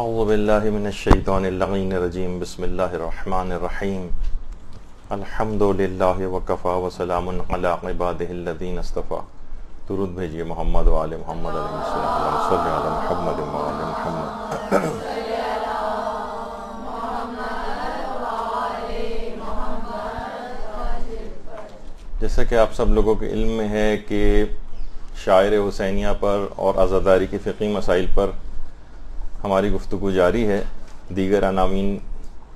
अज़बिल्लिमिनशैतरजीम बसमीम अल्हम्दुलिल्लाह वकफ़ा वसलाम इबादीन अस्तफ़ा तुरुद भेजिए मोहम्मद वाल मोहम्मद मोहम्मद मोहम्मद जैसा कि आप सब लोगों के इल्म में है कि शायर हुसैनिया पर और आज़ादारी के फ़िकी मसाइल पर हमारी गुफ्तु जारी है। दीगर अनामीन,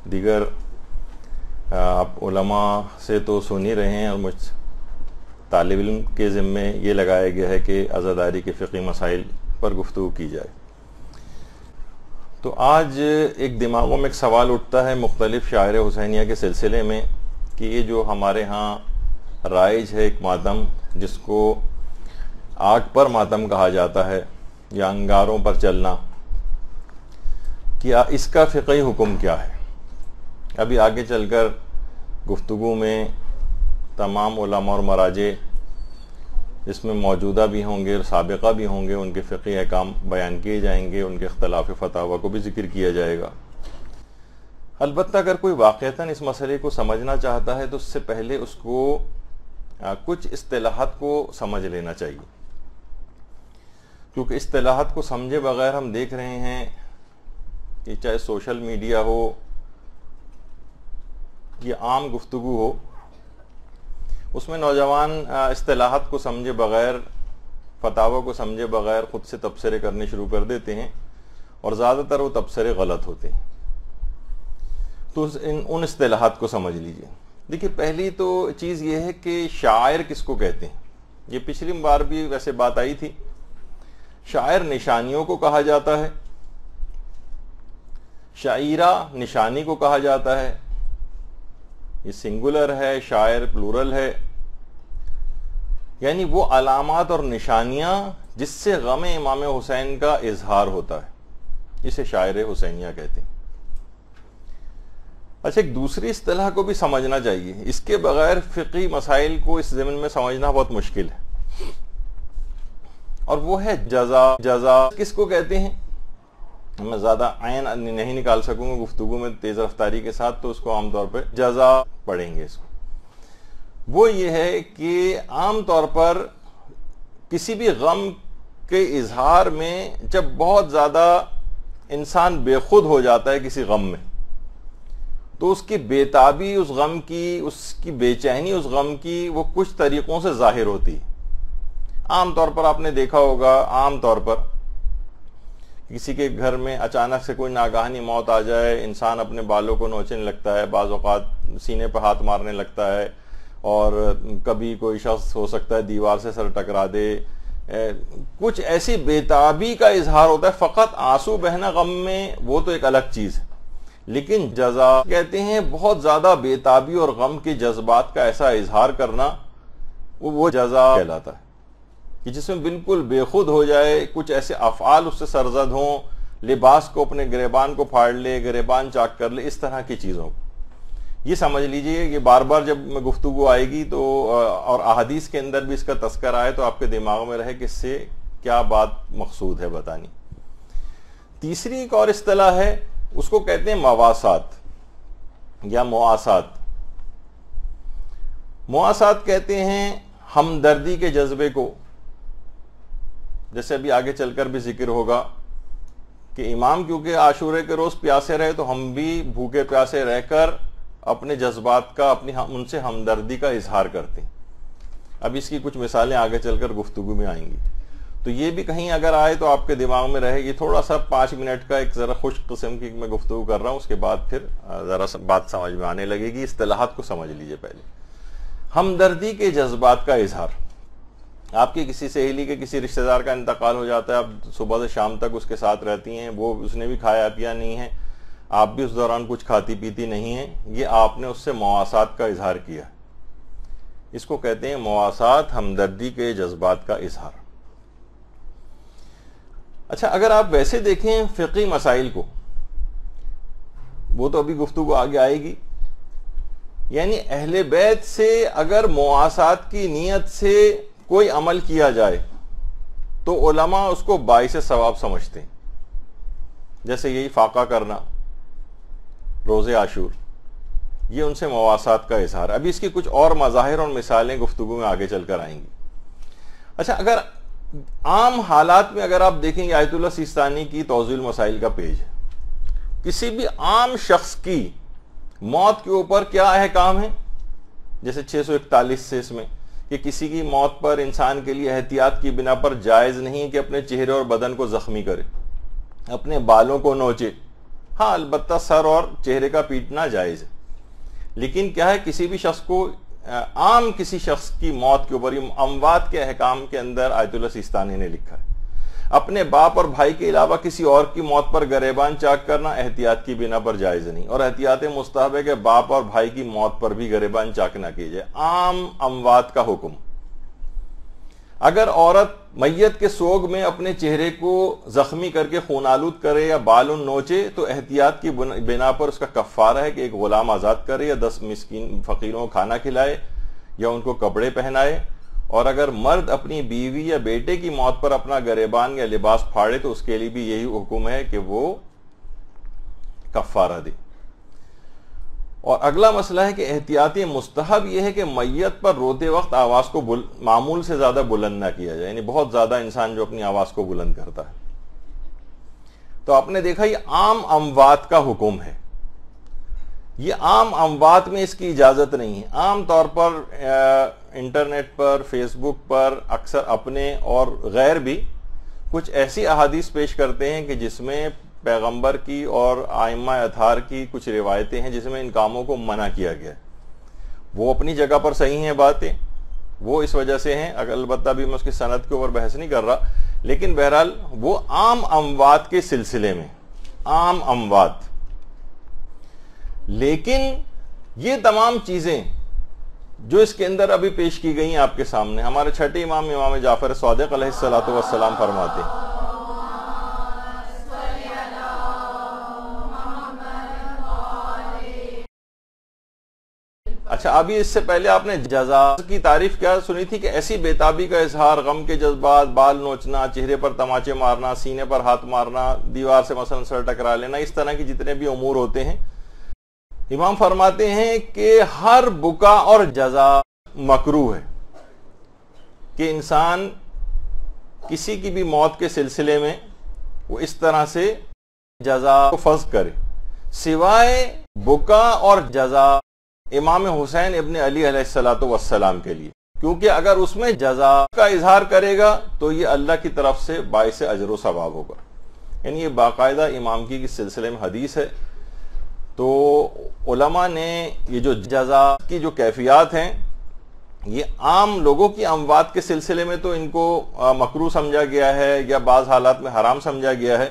दीगर आप उलमा से तो सुन ही रहे हैं और मुझ, तालब इल्म के ज़िम्मे ये लगाया गया है कि आज़ादारी के फ़िकी मसाइल पर गुफ्तु की जाए। तो आज एक दिमागों में एक सवाल उठता है मुख्तलिफ़ शायर हुसैनिया के सिलसिले में कि ये जो हमारे यहाँ राइज है एक मातम जिसको आग पर मातम कहा जाता है या अंगारों पर चलना क्या इसका फ़िकी हुक्म क्या है? अभी आगे चलकर गुफ्तु में तमाम और मराजे इसमें मौजूदा भी होंगे और सबका भी होंगे उनके फ़िकी अहकाम बयान किए जाएँगे उनके अख्तलाफ फतावा को भी ज़िक्र किया जाएगा। अलबत् अगर कोई वाक़ता इस मसले को समझना चाहता है तो उससे पहले उसको आ, कुछ असलाहत को समझ लेना चाहिए। क्योंकि असलाहत को समझे बगैर हम देख रहे हैं कि चाहे सोशल मीडिया हो, या आम गुफ्तु हो, उसमें नौजवान असलाहत को समझे बगैर, फतावा को समझे बगैर ख़ुद से तबसरे करने शुरू कर देते हैं और ज़्यादातर वो तबसरे गलत होते हैं। तो इन, उन असलाहत को समझ लीजिए। देखिए, पहली तो चीज़ ये है कि शायर किसको कहते हैं? ये पिछली बार भी वैसे बात आई थी। शायर निशानियों को कहा जाता है। शायरा निशानी को कहा जाता है। ये सिंगुलर है, शायर प्लूरल है। यानी वो अलामत और निशानियाँ जिससे गम इमाम हुसैन का इजहार होता है। इसे शायर हुसैनिया कहते हैं। अच्छा एक दूसरी इतलाह को भी समझना चाहिए। इसके बगैर फ़िकी मसाइल को इस ज़मीन में समझना बहुत मुश्किल है। और वो है जजा जजा, किसको कहते हैं? मैं ज़्यादा आयन नहीं निकाल सकूँगा गुफ्तु में तेज़ रफ्तारी के साथ तो उसको आमतौर पर जजा पढ़ेंगे इसको। वो ये है कि आमतौर पर किसी भी गम के इजहार में जब बहुत ज़्यादा इंसान बेखुद हो जाता है किसी गम में तो उसकी बेताबी उस गम की, उसकी बेचैनी उस गम की वो कुछ तरीकों से ज़ाहिर होती है। आमतौर पर आपने देखा होगा आमतौर पर किसी के घर में अचानक से कोई नागाहनी मौत आ जाए इंसान अपने बालों को नोचने लगता है बाज़ सीने पर हाथ मारने लगता है और कभी कोई शख्स हो सकता है दीवार से सर टकरा दे कुछ ऐसी बेताबी का इजहार होता है। फ़कत आँसू बहना गम में वो तो एक अलग चीज़ है। लेकिन जजा कहते हैं बहुत ज़्यादा बेताबी और गम के जज्बात का ऐसा इजहार करना वो, वो जजा कहलाता है। कि जिसमें बिल्कुल बेखुद हो जाए, कुछ ऐसे अफ़ाल उससे सरजद हों, लिबास को अपने गिरेबान को फाड़ ले, गिरेबान चाक कर ले, इस तरह की चीज़ों को। ये समझ लीजिए कि बार बार जब गुफ्तु आएगी तो और अहदीस के अंदर भी इसका तस्कर आए तो आपके दिमाग में रहे कि इससे क्या बात मकसूद है बतानी। तीसरी एक और असलाह है, उसको कहते हैं मवासात या मुआसात। मुआसात कहते हैं हमदर्दी के जज्बे को। जैसे अभी आगे चलकर भी ज़िक्र होगा कि इमाम क्योंकि आशूरे के रोज प्यासे रहे तो हम भी भूखे प्यासे रहकर अपने जज्बात का अपनी हम, उनसे हमदर्दी का इजहार करते हैं। अब इसकी कुछ मिसालें आगे चलकर गुफ्तु में आएँगी। तो ये भी कहीं अगर आए तो आपके दिमाग में रहेगी थोड़ा सा पाँच मिनट का एक जरा खुश किस्म की मैं गुफ्तु कर रहा हूँ उसके बाद फिर जरा बात समझ में आने लगेगी। इस को समझ लीजिए पहले। हमदर्दी के जज्बात का इजहार। आपकी किसी सहेली के किसी रिश्तेदार का इंतकाल हो जाता है, आप सुबह से शाम तक उसके साथ रहती हैं, वो उसने भी खाया पिया नहीं है, आप भी उस दौरान कुछ खाती पीती नहीं है, ये आपने उससे मवासात का इजहार किया। इसको कहते हैं मवासात हमदर्दी के जज्बात का इजहार। अच्छा अगर आप वैसे देखें फ़िकी मसाइल को, वो तो अभी गुफ्तु को आगे आएगी। यानी अहले बैत से अगर मुआसात की नीयत से कोई अमल किया जाए तो ओलमा उसको बाईस सवाब समझते हैं। जैसे यही फाका करना, रोज़े आशूर, ये उनसे मवासात का इजहार। अभी इसकी कुछ और मज़ाहिर और मिसालें गुफ्तु में आगे चलकर आएँगी। अच्छा अगर आम हालात में अगर आप देखेंगे आयतुल्ला सिस्तानी की तोजुल मसाइल का पेज है। किसी भी आम शख्स की मौत के ऊपर क्या अहकाम है? जैसे 641 से इसमें। कि किसी की मौत पर इंसान के लिए एहतियात की बिना पर जायज़ नहीं है कि अपने चेहरे और बदन को जख्मी करे, अपने बालों को नोचे। हाँ अलबत् सर और चेहरे का पीटना जायज़ है। लेकिन क्या है, किसी भी शख्स को आम किसी शख्स की मौत के ऊपर, अमवात के अहकाम के अंदर आयतुल्ला सिस्तानी ने लिखा है। अपने बाप और भाई के अलावा किसी और की मौत पर गरेबान चाक करना एहतियात की बिना पर जायज़ नहीं। और एहतियात मुस्तहब है कि बाप और भाई की मौत पर भी गरेबान चाक ना की जाए। आम अमवात का हुक्म। अगर औरत मैयत के सोग में अपने चेहरे को जख्मी करके खून आलूद करे या बालून नोचे तो एहतियात की बिना पर उसका कफ़ारा है कि एक गुलाम आज़ाद करे या दस मिसकिन फ़कीरों को खाना खिलाए या उनको कपड़े पहनाए। और अगर मर्द अपनी बीवी या बेटे की मौत पर अपना गरेबान या लिबास फाड़े तो उसके लिए भी यही हुक्म है कि वो कफ़ारा दे। और अगला मसला है कि एहतियाती मुस्तहब यह है कि मैयत पर रोते वक्त आवाज़ को मामूल से ज़्यादा बुलंद ना किया जाए, यानी बहुत ज़्यादा इंसान जो अपनी आवाज़ को बुलंद करता है। तो आपने देखा ये आम अमवात का हुक्म है। ये आम अमवात में इसकी इजाज़त नहीं है। आम तौर पर इंटरनेट पर फेसबुक पर, अक्सर अपने और गैर भी कुछ ऐसी अहादीस पेश करते हैं कि जिसमें पैगंबर की और आयमा अथार की कुछ रिवायतें हैं जिसमें इन कामों को मना किया गया वो अपनी जगह पर सही हैं बातें, वो इस वजह से हैं अलबत्ता भी मैं उसकी सनत के ऊपर बहस नहीं कर रहा, लेकिन बहरहाल वो आम अमवात के सिलसिले में, आम अमवात लेकिन ये तमाम चीज़ें जो इसके अंदर अभी पेश की गई आपके सामने, हमारे छठे इमाम इमाम जाफ़र सौदक सलाम फरमाते अच्छा अभी इससे पहले आपने जजा की तारीफ़ क्या सुनी थी कि ऐसी बेताबी का इजहार, गम के जज्बात, बाल नोचना, चेहरे पर तमाचे मारना, सीने पर हाथ मारना, दीवार से मसलन सर टकरा लेना, इस तरह की जितने भी अमूर होते हैं इमाम फरमाते हैं कि हर बुका और जजा मकरू है कि इंसान किसी की भी मौत के सिलसिले में वो इस तरह से जजा को फ़र्ज़ करे। सिवाय बुका और जजा इमाम हुसैन इबन अली वसलाम के लिए। क्योंकि अगर उसमें जजा का इजहार करेगा तो ये अल्लाह की तरफ़ से बायस अजर सवाब होगा। यानी ये बाकायदा इमाम की सिलसिले में हदीस है। तो उलमा ने ये जो जजा की जो कैफियत हैं, ये आम लोगों की अमवात के सिलसिले में तो इनको मकरू समझा गया है या बाज़ हालात में हराम समझा गया है।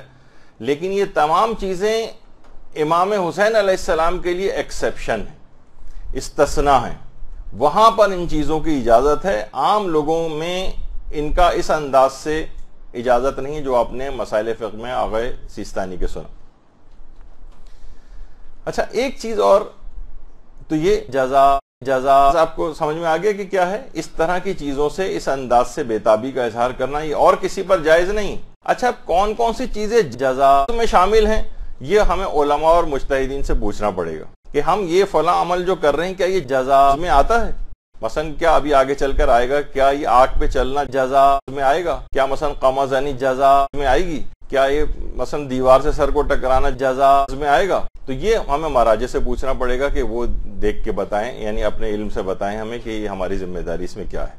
लेकिन ये तमाम चीज़ें इमाम हुसैन सलाम के लिए एक्सेप्शन है, इस्तना है। वहाँ पर इन चीज़ों की इजाज़त है। आम लोगों में इनका इस अंदाज से इजाज़त नहीं जो आपने मसाइल फ़िक में आगे सिस्तानी के सुना। अच्छा एक चीज़ और तो ये जजा जजा आपको समझ में आ गया कि क्या है? इस तरह की चीज़ों से, इस अंदाज से बेताबी का इजहार करना, ये और किसी पर जायज़ नहीं। अच्छा कौन कौन सी चीज़ें जजा में शामिल हैं? ये हमें ओलमा और मुश्तिन से पूछना पड़ेगा कि हम ये फला अमल जो कर रहे हैं, क्या ये जजा में आता है? मसन क्या अभी आगे चलकर आएगा? क्या ये आग पे चलना जजा में आएगा? क्या मसन कमाजानी जजा में आएगी? क्या ये मसन दीवार से सर को टकराना जजा में आएगा? तो ये हमें महाराजे से पूछना पड़ेगा कि वो देख के बताएँ, यानी अपने इल्म से बताएँ हमें कि ये हमारी ज़िम्मेदारी इसमें क्या है।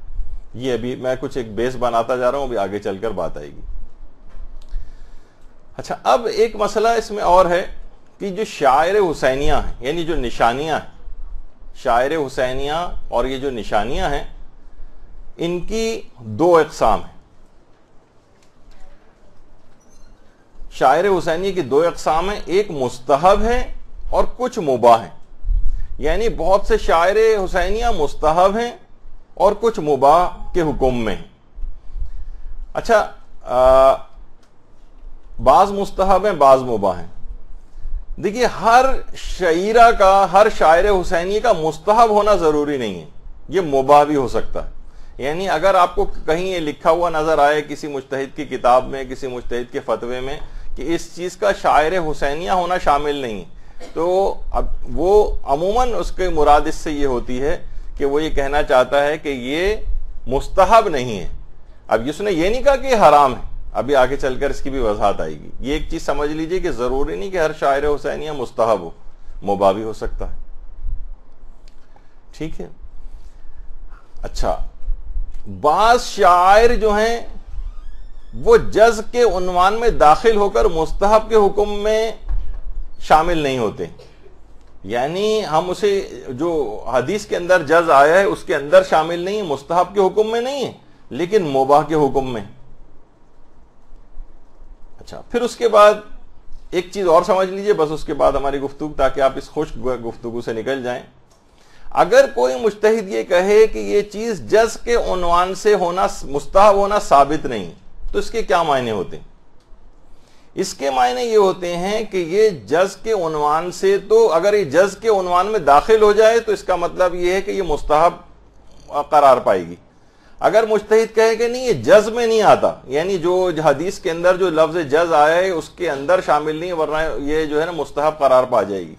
ये अभी मैं कुछ एक बेस बनाता जा रहा हूँ, अभी आगे चलकर बात आएगी। अच्छा अब एक मसला इसमें और है कि जो शायर हुसैनियाँ हैं, यानी जो निशानियाँ हैं, शायर हुसैनियाँ और ये जो निशानियाँ हैं, इनकी दो अकसाम है। शायर हुसैनी की दो अकसाम है, एक मुस्तहब है और कुछ मुबाह है। यानी बहुत से शायर हुसैनिया मुस्तहब हैं और कुछ मुबाह के हुक्म में हैं। अच्छा बाज मुस्तहब हैं, बाज मुबाह हैं। देखिए, हर शईरा का, हर शायर हुसैनी का मुस्तहब होना ज़रूरी नहीं है। ये मुबा भी हो सकता है। यानी अगर आपको कहीं ये लिखा हुआ नज़र आए किसी मुश्तहिद की किताब में, किसी मुश्तहिद के फतवे में कि इस चीज़ का शायर हुसैनिया होना शामिल नहीं। तो अब वो अमूमन उसके मुराद इससे ये होती है कि वो ये कहना चाहता है कि ये मुस्तहब नहीं है। अब उसने ये नहीं कहा कि हराम है। अभी आगे चलकर इसकी भी वजाहत आएगी। ये एक चीज़ समझ लीजिए कि ज़रूरी नहीं कि हर शायर हुसैनिया मुस्तहब हो। मुबा भी हो सकता है। ठीक है? अच्छा बाज शायर जो हैं वो जज के उनवान में दाखिल होकर मुस्तहब के हुक्म में शामिल नहीं होते। यानी हम उसे जो हदीस के अंदर जज आया है, उसके अंदर शामिल नहीं है मुस्तहब के हुक्म में नहीं है, लेकिन मुबाह के हुक्म में। अच्छा फिर उसके बाद एक चीज़ और समझ लीजिए, बस उसके बाद हमारी गुफ्तु ताकि आप इस खुश गुफ्तु से निकल जाएँ। अगर कोई मुश्तहिद ये कहे कि ये चीज़ जज के उनवान से होना, मुस्तहब होना साबित नहीं तो इसके क्या मायने होते हैं? इसके मायने ये होते हैं कि ये जज के उनवान से तो अगर ये जज के उनवान में दाखिल हो जाए तो इसका मतलब ये है कि ये मुस्तहब करार पाएगी। अगर मुश्तहिद कहे कि नहीं ये जज में नहीं आता यानी जो हदीस के अंदर जो लफ्ज जज आया है उसके अंदर शामिल नहीं वरना ये जो है ना मुस्तहब करार पा जाएगी।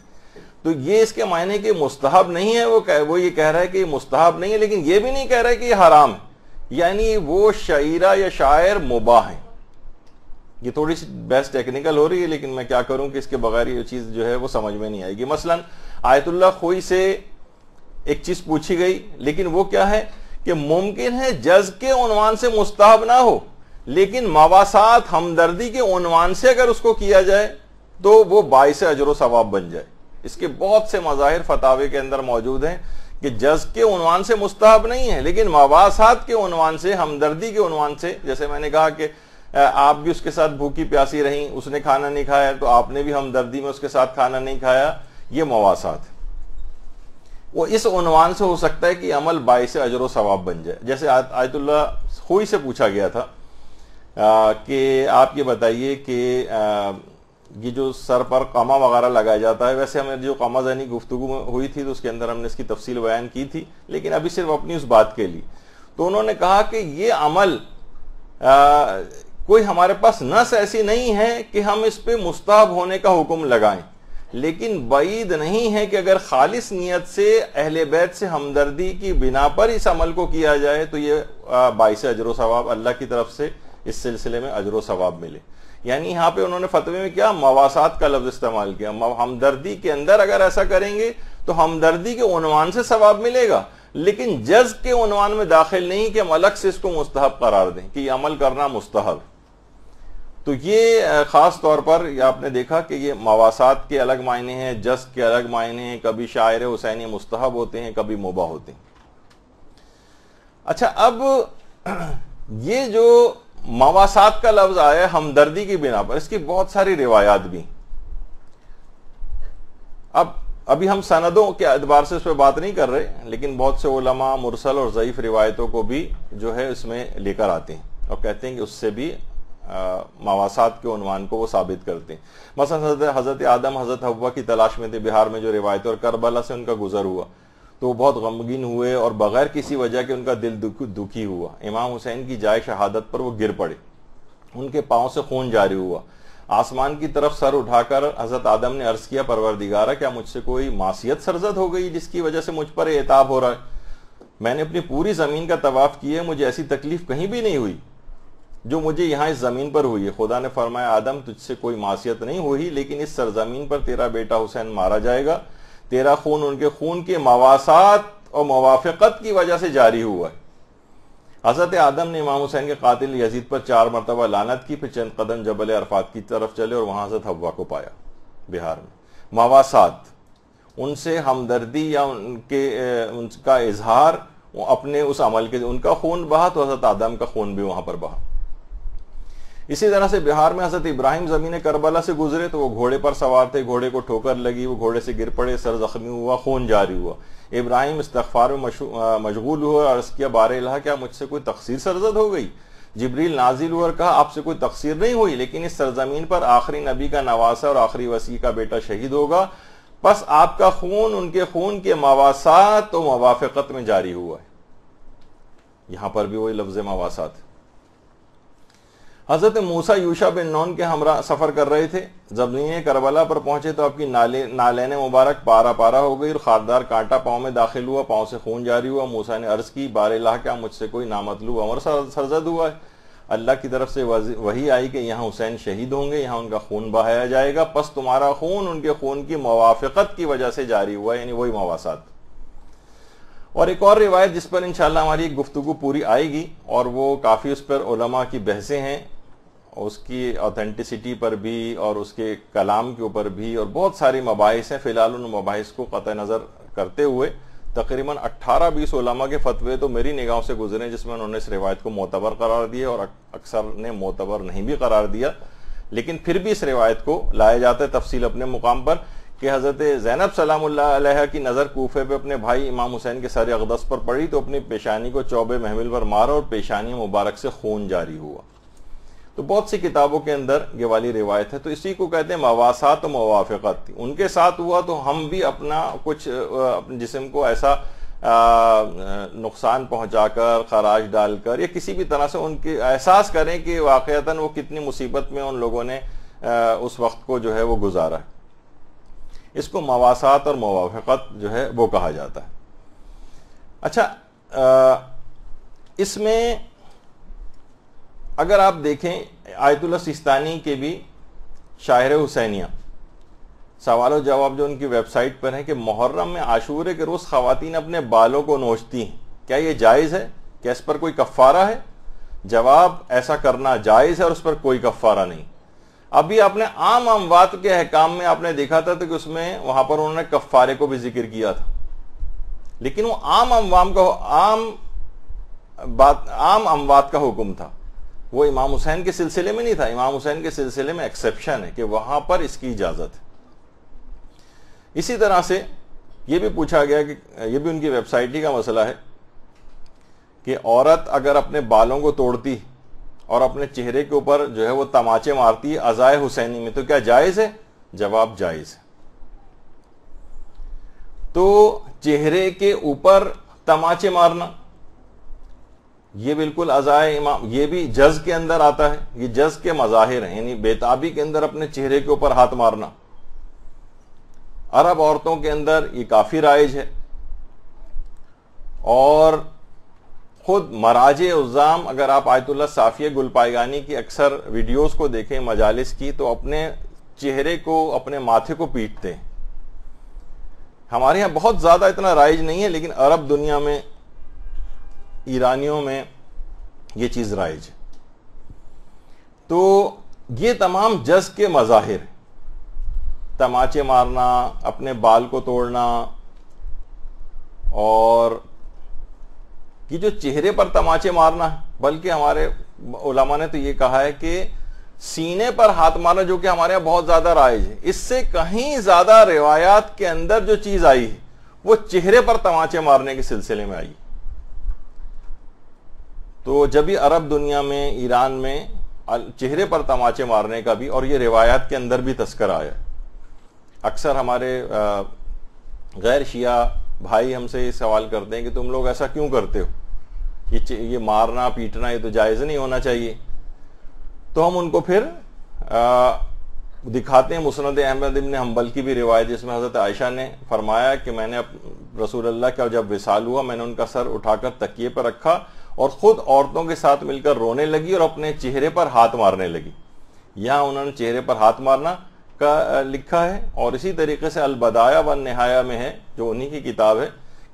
तो ये इसके मायने के मुस्तहब नहीं है वो कह, वो ये कह रहा है कि मुस्तहब नहीं है लेकिन ये भी नहीं कह रहा है कि ये हराम है। यानी वो शायरा या शायर मुबा है। ये थोड़ी सी बेस्ट टेक्निकल हो रही है, लेकिन मैं क्या करूँ कि इसके बगैर ये चीज़ जो है वो समझ में नहीं आएगी। मसलन आयतुल्ला खोई से एक चीज़ पूछी गई, लेकिन वो क्या है कि मुमकिन है जज के उनवान से मुस्ताहब ना हो, लेकिन मवासात हमदर्दी के उनवान से अगर उसको किया जाए तो वो बाईस अजर सवाब बन जाए। इसके बहुत से मजाहिर फतावे के अंदर मौजूद हैं। कि जज के उनवान से मुस्ताहब नहीं है, लेकिन मवासात के उनवान से, हमदर्दी के उनवान से, जैसे मैंने कहा कि आप भी उसके साथ भूखी प्यासी रही, उसने खाना नहीं खाया तो आपने भी हमदर्दी में उसके साथ खाना नहीं खाया, ये मवासात वो इस उनवान से हो सकता है कि अमल बाईस अजर सवाब बन जाए। जैसे आयतुल्ला हुई से पूछा गया था कि आप ये बताइए कि ये जो सर पर कामा वगैरह लगाया जाता है वैसे हमें जो कमा जनी गुफ्तु हुई थी तो उसके अंदर हमने इसकी तफसील बयान की थी लेकिन अभी सिर्फ़ अपनी उस बात के लिए। तो उन्होंने कहा कि ये अमल आ, कोई हमारे पास नस ऐसी नहीं है कि हम इस पर मुस्ताब होने का हुक्म लगाएँ। लेकिन बैद नहीं है कि अगर खालिस नीयत से अहले बैत से हमदर्दी की बिना पर इस अमल को किया जाए तो ये बाईस अजर सवाब अल्लाह की तरफ़ से इस सिलसिले में अजर सवाब मिले। यानी यहाँ पे उन्होंने फतवे में क्या? मवासात का लफ्ज इस्तेमाल किया। हमदर्दी के अंदर अगर ऐसा करेंगे तो हमदर्दी के उनवान से सवाब मिलेगा। लेकिन जज के उनवान में दाखिल नहीं कि हम अलग से इसको मुस्तहब करार दें, कि अमल करना मुस्तहब। तो ये खास तौर पर आपने देखा कि ये मवासात के अलग मायने हैं जस के अलग मायने हैं। कभी शायर हुसैनी मुस्तहब होते हैं, कभी मुबा होते हैं। अच्छा अब ये जो मवासात का लफ्ज आया है हमदर्दी की बिना पर। इसकी बहुत सारी रिवायात भी। अब, अभी हम सनदों के अतबार से इस पर बात नहीं कर रहे, लेकिन बहुत से ओलमा मुरसल और ज़यीफ रिवायतों को भी जो है इसमें लेकर आते हैं और कहते हैं कि उससे भी मवासात के उनवान को वो साबित करते हैं। मसलन हज़रत आदम, हज़रत हवा की तलाश में थे बिहार में जो रिवायत, और करबला से उनका गुजर हुआ। तो बहुत गमगीन हुए और बगैर किसी वजह के उनका दिल दुख, दुखी हुआ। इमाम हुसैन की जाय शहादत पर वो गिर पड़े। उनके पाँव से खून जारी हुआ। आसमान की तरफ़ सर उठाकर हज़रत आदम ने अर्ज़ किया परवरदिगारा क्या मुझसे कोई मासीत सरजद हो गई जिसकी वजह से मुझ पर एताब हो रहा है? मैंने अपनी पूरी ज़मीन का तवाफ किया मुझे ऐसी तकलीफ़ कहीं भी नहीं हुई जो मुझे यहाँ इस ज़मीन पर हुई है। खुदा ने फरमाया आदम तुझसे कोई मासीत नहीं हुई लेकिन इस सरजमीन पर तेरा बेटा हुसैन मारा जाएगा तेरा खून उनके खून के मवासात और मवाफ़त की वजह से जारी हुआ है। हज़रत आदम ने इमाम हुसैन के कातिल यजीद पर चार मरतबा लानत की, फिर चंद कदम जबल अरफात की तरफ़ चले और वहाँ हज़रत हवा को पाया बिहार में। मवासात, उनसे हमदर्दी या उनके उनका इजहार अपने उस अमल के उनका खून बहा तो हज़रत आदम का खून भी वहाँ पर बहा। इसी तरह से बिहार में हज़रत इब्राहिम ज़मीन करबला से गुजरे तो वो घोड़े पर सवार थे, घोड़े को ठोकर लगी, वो घोड़े से गिर पड़े, सर जख्मी हुआ, खून जारी हुआ। इब्राहिम इस्तफार में मशगूल हुआ और किया बार लहा क्या मुझसे कोई तकसीर सरजद हो गई? जबरील नाजिल हुआ और कहा, आपसे कोई तकसीर नहीं हुई, लेकिन इस सरजमीन पर आखिरी नबी का नवासा और आखिरी वसी का बेटा शहीद होगा। बस आपका खून, उनके खून के मवासात तो मवाफ़त में जारी हुआ है। यहाँ पर भी वही लफ्ज मवासात हज़रत मूसा यूशा बिन नौन के हमरा सफ़र कर रहे थे। जब नीने करबला पर पहुँचे तो आपकी नाले, नालेन मुबारक पारा पारा हो गई और खारदार कांटा पाँव में दाखिल हुआ, पाँव से खून जारी हुआ। मूसा ने अर्ज़ की, बार लाह क्या मुझसे कोई नामतलू अमर सरजद हुआ है? अल्लाह की तरफ़ से वही आई कि यहाँ हुसैन शहीद होंगे, यहाँ उनका खून बहाया जाएगा। पस तुम्हारा खून उनके खून की मवाफ़त की वजह से जारी हुआ यानी वही मवासात। और एक और रिवायत जिस पर इंशाल्लाह हमारी एक गुफ्तु पूरी आएगी, और वो काफ़ी उस पर ओलमा की बहसें हैं। उसकी ऑथेंटिसिटी पर भी और उसके कलाम के ऊपर भी और बहुत सारी मबाइस हैं। फ़िलहाल उन मबाइस को कत नज़र करते हुए तकरीबन 18-20 ओलामा के फतवे तो मेरी निगाहों से गुजरे हैं, जिसमें उन्होंने इस रिवायत को मोतबर करार दिया और अक्सर ने मोतबर नहीं भी करार दिया। लेकिन फिर भी इस रिवायत को लाया जाता है तफसील अपने मुकाम पर कि हज़रत जैनब सलाम की नज़र कोफे पे अपने भाई इमाम हुसैन के सर अकदस पर पड़ी तो अपनी पेशानी को चौबे महमिल पर मारा और पेशानी मुबारक से खून जारी हुआ। तो बहुत सी किताबों के अंदर ये वाली रिवायत है। तो इसी को कहते हैं मवासात और मवाफ़त उनके साथ हुआ तो हम भी अपना कुछ अपने जिसम को ऐसा नुकसान पहुंचाकर खराज डालकर या किसी भी तरह से उनके एहसास करें कि वाकता वो कितनी मुसीबत में उन लोगों ने आ, उस वक्त को जो है वो गुजारा है। इसको मवासात और मवाफ़त जो है वो कहा जाता है। अच्छा इसमें अगर आप देखें आयतुल्ला सिस्तानी के भी शायर हुसैनिया। सवाल और जवाब जो उनकी वेबसाइट पर है कि मुहर्रम में आशूरे के रोज़ खातन अपने बालों को नोचती हैं। क्या ये जायज़ है? क्या इस पर कोई कफ़ारा है? जवाब, ऐसा करना जायज़ है और उस पर कोई कफ़ारा नहीं। अभी आपने आम अमवात के अहकाम में आपने देखा था तो कि उसमें वहाँ पर उन्होंने कफ़ारे को भी ज़िक्र किया था। लेकिन वो आम अमवाम का आम बात, आम अमवात का हुक्म था। वो इमाम हुसैन के सिलसिले में नहीं था। इमाम हुसैन के सिलसिले में एक्सेप्शन है कि वहाँ पर इसकी इजाज़त है। इसी तरह से यह भी पूछा गया कि यह भी उनकी वेबसाइट ही का मसला है कि औरत अगर अपने बालों को तोड़ती और अपने चेहरे के ऊपर जो है वो तमाचे मारती है अजाय हुसैनी में तो क्या जायज़ है? जवाब जायज़ है। तो चेहरे के ऊपर तमाचे मारना ये बिल्कुल अजाय इमाम, ये भी जज के अंदर आता है, ये जज के मजाहिर हैं, यानी बेताबी के अंदर अपने चेहरे के ऊपर हाथ मारना। अरब औरतों के अंदर ये काफ़ी राइज है। और खुद मराज उज़ाम अगर आप आयतुल्ला साफिया गुलपायगानी की अक्सर वीडियोस को देखें, मजालिस की तो अपने चेहरे को, अपने माथे को पीटते हैं। हमारे यहाँ बहुत ज़्यादा इतना राइज नहीं है, लेकिन अरब दुनिया में ईरानियों में ये चीज़ राइज है। तो ये तमाम जज के मजाहिर तमाचे मारना, अपने बाल को तोड़ना, और ये जो चेहरे पर तमाचे मारना बल्कि हमारे उलमा ने तो ये कहा है कि सीने पर हाथ मारना, जो कि हमारे यहाँ बहुत ज़्यादा राइज है। इससे कहीं ज़्यादा रिवायात के अंदर जो चीज़ आई है, वो चेहरे पर तमाचे मारने के सिलसिले में आई तो जब भी अरब दुनिया में ईरान में चेहरे पर तमाचे मारने का भी और ये रिवायात के अंदर भी तस्कर आया अक्सर हमारे गैर शिया भाई हमसे ये सवाल करते हैं कि तुम लोग ऐसा क्यों करते हो? ये ये मारना पीटना ये तो जायज़ नहीं होना चाहिए। तो हम उनको फिर आ, दिखाते हैं मुसनद अहमद इबन हम्बल की भी रिवायत जिसमें हज़रत आयशा ने फरमाया कि मैंने रसूल अल्लाह का जब विसाल हुआ मैंने उनका सर उठाकर तकिए पर रखा और खुद औरतों के साथ मिलकर रोने लगी और अपने चेहरे पर हाथ मारने लगी। यहाँ उन्होंने चेहरे पर हाथ मारना का लिखा है और इसी तरीके से अलबदाया व नहाया में है जो उन्हीं की किताब है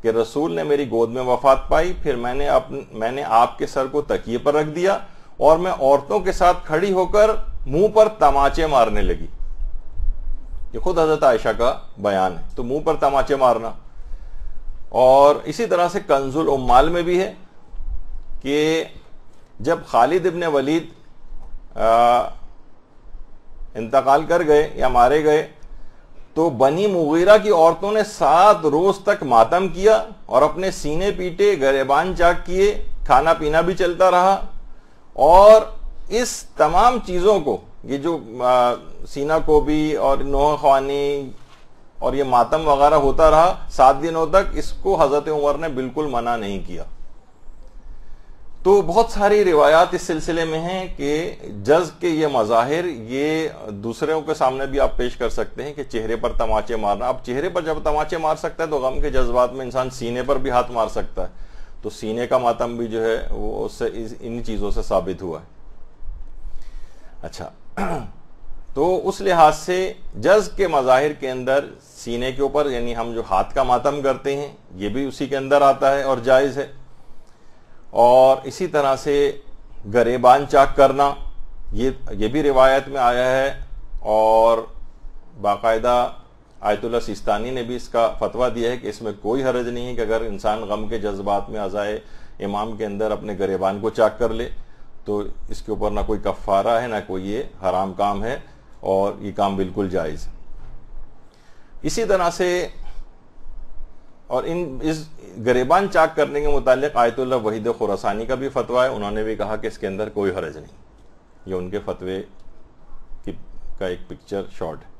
कि रसूल ने मेरी गोद में वफात पाई फिर मैंने अप, मैंने आपके सर को तकिए पर रख दिया और मैं औरतों के साथ खड़ी होकर मुँह पर तमाचे मारने लगी। ये खुद हज़रत आयशा का बयान है तो मुँह पर तमाचे मारना। और इसी तरह से कंजुल उम्माल में भी है कि जब खालिद इबन वलीद इंतकाल कर गए या मारे गए तो बनी मुगीरा की औरतों ने सात रोज तक मातम किया और अपने सीने पीटे गरेबान चाक किए खाना पीना भी चलता रहा। और इस तमाम चीज़ों को ये जो आ, सीना को भी और नोह खानी और ये मातम वगैरह होता रहा सात दिनों तक इसको हज़रत उमर ने बिल्कुल मना नहीं किया। तो बहुत सारी रिवायात इस सिलसिले में हैं कि जज के ये मज़ाहिर, ये दूसरों के सामने भी आप पेश कर सकते हैं कि चेहरे पर तमाचे मारना। आप चेहरे पर जब तमाचे मार सकता है तो गम के जज्बात में इंसान सीने पर भी हाथ मार सकता है। तो सीने का मातम भी जो है, वो उससे इन चीज़ों से साबित हुआ है। अच्छा तो उस लिहाज से जज के मज़ाहिर के अंदर सीने के ऊपर, यानी हम जो हाथ का मातम करते हैं, ये भी उसी के अंदर आता है और जायज़ है। और इसी तरह से गरेबान चाक करना, ये ये भी रिवायत में आया है और बाकायदा आयतुल्ला सिस्तानी ने भी इसका फतवा दिया है कि इसमें कोई हरज नहीं है कि अगर इंसान गम के जज्बात में अजाए इमाम के अंदर अपने गरेबान को चाक कर ले तो इसके ऊपर ना कोई कफ़ारा है, ना कोई ये हराम काम है और ये काम बिल्कुल जायज़ इसी तरह से और इन, इस गरेबान चाक करने के मुतालिक आयतुल्ला वहीद खुरासानी का भी फतवा है। उन्होंने भी कहा कि इसके अंदर कोई हरज नहीं। ये उनके फतवे की, का एक पिक्चर शॉट है।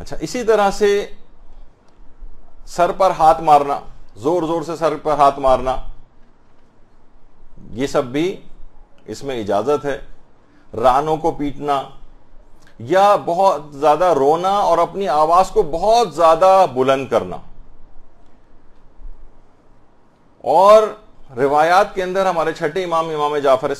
अच्छा इसी तरह से सर पर हाथ मारना ज़ोर ज़ोर से सर पर हाथ मारना, ये सब भी इसमें इजाज़त है। रानों को पीटना या बहुत ज़्यादा रोना और अपनी आवाज़ को बहुत ज़्यादा बुलंद करना। और रिवायात के अंदर हमारे छठे इमाम इमाम जाफ़र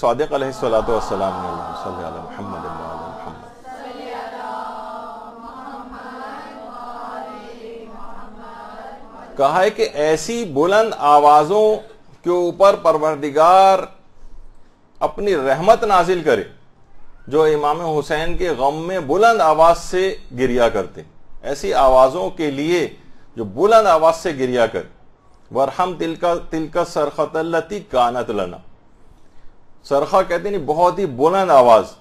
कहा है कि ऐसी बुलंद आवाजों के ऊपर परवरदिगार अपनी रहमत नाजिल करे, जो इमाम हुसैन के गम में बुलंद आवाज़ से गिरिया करते। ऐसी आवाजों के लिए जो बुलंद आवाज़ से गिरिया कर वरहम तिलका तिलका सरखतलती कानत लना। सरखा कहते नहीं बहुत ही बुलंद आवाज़।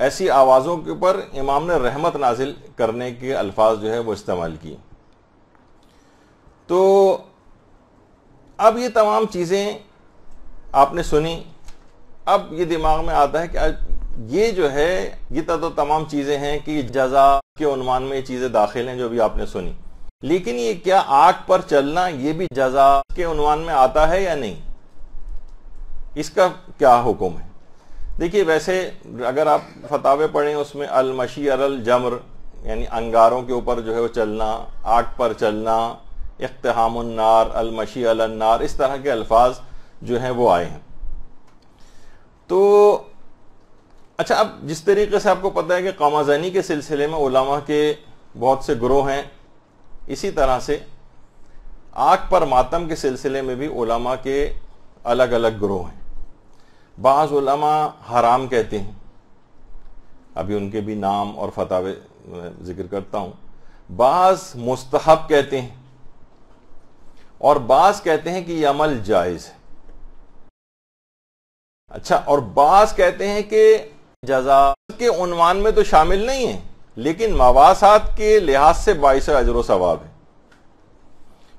ऐसी आवाजों के ऊपर इमाम ने रहमत नाजिल करने के अल्फाज जो है वो इस्तेमाल किए। तो अब ये तमाम चीज़ें आपने सुनी। अब ये दिमाग में आता है कि ये जो है, ये तो तमाम चीज़ें हैं कि जजा के उन्मान में ये चीज़ें दाखिल हैं जो भी आपने सुनी। लेकिन ये क्या आग पर चलना ये भी जजा के उन्वान में आता है या नहीं? इसका क्या हुक्म है? देखिए, वैसे अगर आप फतावे पढ़ें, उसमें अल अलमशी अरल जमर, यानी अंगारों के ऊपर जो है वो चलना, आग पर चलना इख्तहामुन्नार अलमशी अलन्नार इस तरह के अल्फाज जो हैं वो आए हैं। तो अच्छा अब जिस तरीके से आपको पता है कि कमाजानी के सिलसिले में उलामा के बहुत से ग्रोह हैं इसी तरह से आग पर मातम के सिलसिले में भी उलामा के अलग अलग ग्रोह हैं। बाज़ उलमा हराम कहते हैं। अभी उनके भी नाम और फतावे ज़िक्र करता हूँ। बाज मुस्तहब कहते हैं और बाज कहते हैं कि यह अमल जायज़ है। अच्छा और बाज कहते हैं कि जजा के उनवान में तो शामिल नहीं है। लेकिन मवासात के लिहाज से बाईस अजर सवाब है।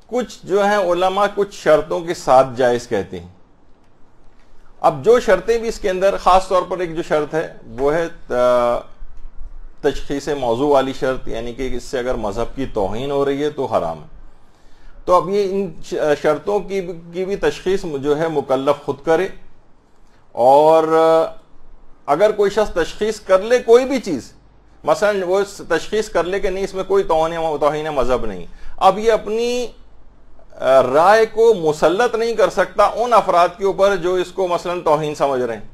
कुछ जो है ओलमा कुछ शर्तों के साथ जायज़ कहते हैं। अब जो शर्तें भी इसके अंदर खास तौर पर एक जो शर्त है वो है तशखीस मौजू वाली शर्त यानी कि इससे अगर मज़हब की तोहन हो रही है तो हराम है। तो अब ये इन शर्तों की, की भी तशखीस जो है मुकलफ खुद करे और अगर कोई शख्स तशखीस कर ले कोई भी चीज़ मसलन वो तशखीस कर ले कि नहीं, इसमें कोई तोहन तोहन मज़हब नहीं। अब ये अपनी राय को मुसलत नहीं कर सकता उन अफराद के ऊपर जो इसको मसलन तोहन समझ रहे हैं।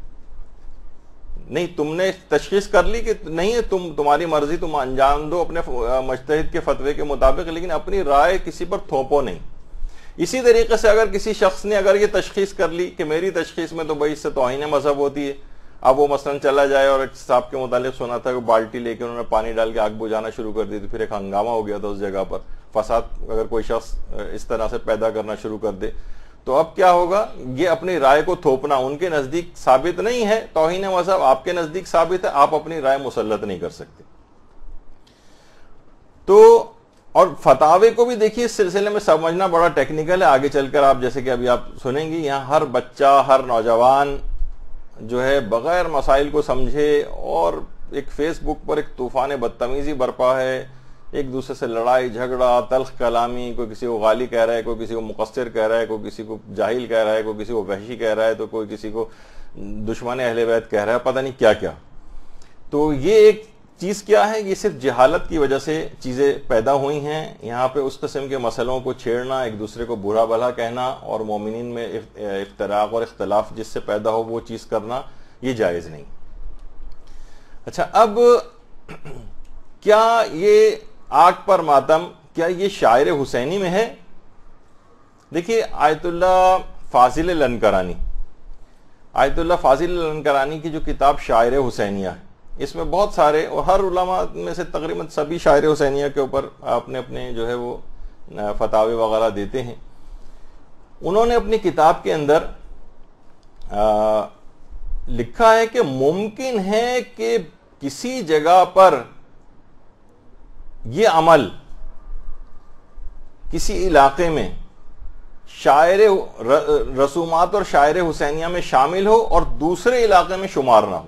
नहीं, तुमने तशखीस कर ली कि नहीं है तुम, तुम्हारी मर्ज़ी, तुम अंजाम दो अपने मशतहिद के फतवे के मुताबिक, लेकिन अपनी राय किसी पर थोपो नहीं। इसी तरीके से अगर किसी शख्स ने अगर ये तशखीस कर ली कि मेरी तशखीस में तो भाई इससे तोहन मज़हब होती है। अब वो मसलन चला जाए और एक साहब के मुतालिक सुना था कि बाल्टी लेके उन्होंने पानी डाल के आग बुझाना शुरू कर दी थी, फिर एक हंगामा हो गया था उस जगह पर। फसाद अगर कोई शख्स इस तरह से पैदा करना शुरू कर दे तो अब क्या होगा? ये अपनी राय को थोपना उनके नज़दीक साबित नहीं है। तोहिन मज़हब आपके नज़दीक साबित है, आप अपनी राय मुसलत नहीं कर सकते। तो और फतावे को भी देखिए, इस सिलसिले में समझना बड़ा टेक्निकल है। आगे चलकर आप, जैसे कि अभी आप सुनेंगे, यहाँ हर बच्चा, हर नौजवान जो है, बगैर मसाइल को समझे और एक फेसबुक पर एक तूफ़ान बदतमीजी बरपा है, एक दूसरे से लड़ाई, झगड़ा, तलख, कलामी, कोई किसी को गाली कह रहा है, कोई किसी को मुकसर कह रहा है, कोई किसी को जाहिल कह रहा है, कोई किसी को वहशी कह रहा है तो कोई किसी को दुश्मन अहले वैद कह रहा है, पता नहीं क्या क्या तो ये एक चीज़ क्या है? ये सिर्फ़ जहालत की वजह से चीज़ें पैदा हुई हैं। यहाँ पे उस किस्म के मसलों को छेड़ना, एक दूसरे को बुरा भला कहना और मोमिन में इफ्तराक और इख्तलाफ जिससे पैदा हो वो चीज़ करना, ये जायज़ नहीं। अच्छा अब क्या ये आग पर मातम, क्या ये शायर हुसैनी में है? देखिए आयतुल्ला फाजिल लनकरानी आयतुल्ला फाजिल लनकरानी की जो किताब शायर हुसैनिया है इसमें बहुत सारे और हर उलमा में से तकरीबन सभी शायर हुसैनिया के ऊपर अपने अपने जो है वो फतावे वगैरह देते हैं। उन्होंने अपनी किताब के अंदर आ, लिखा है कि मुमकिन है कि किसी जगह पर यह अमल किसी इलाके में शायर रसूमात और शायर हुसैनिया में शामिल हो और दूसरे इलाके में शुमार ना हो।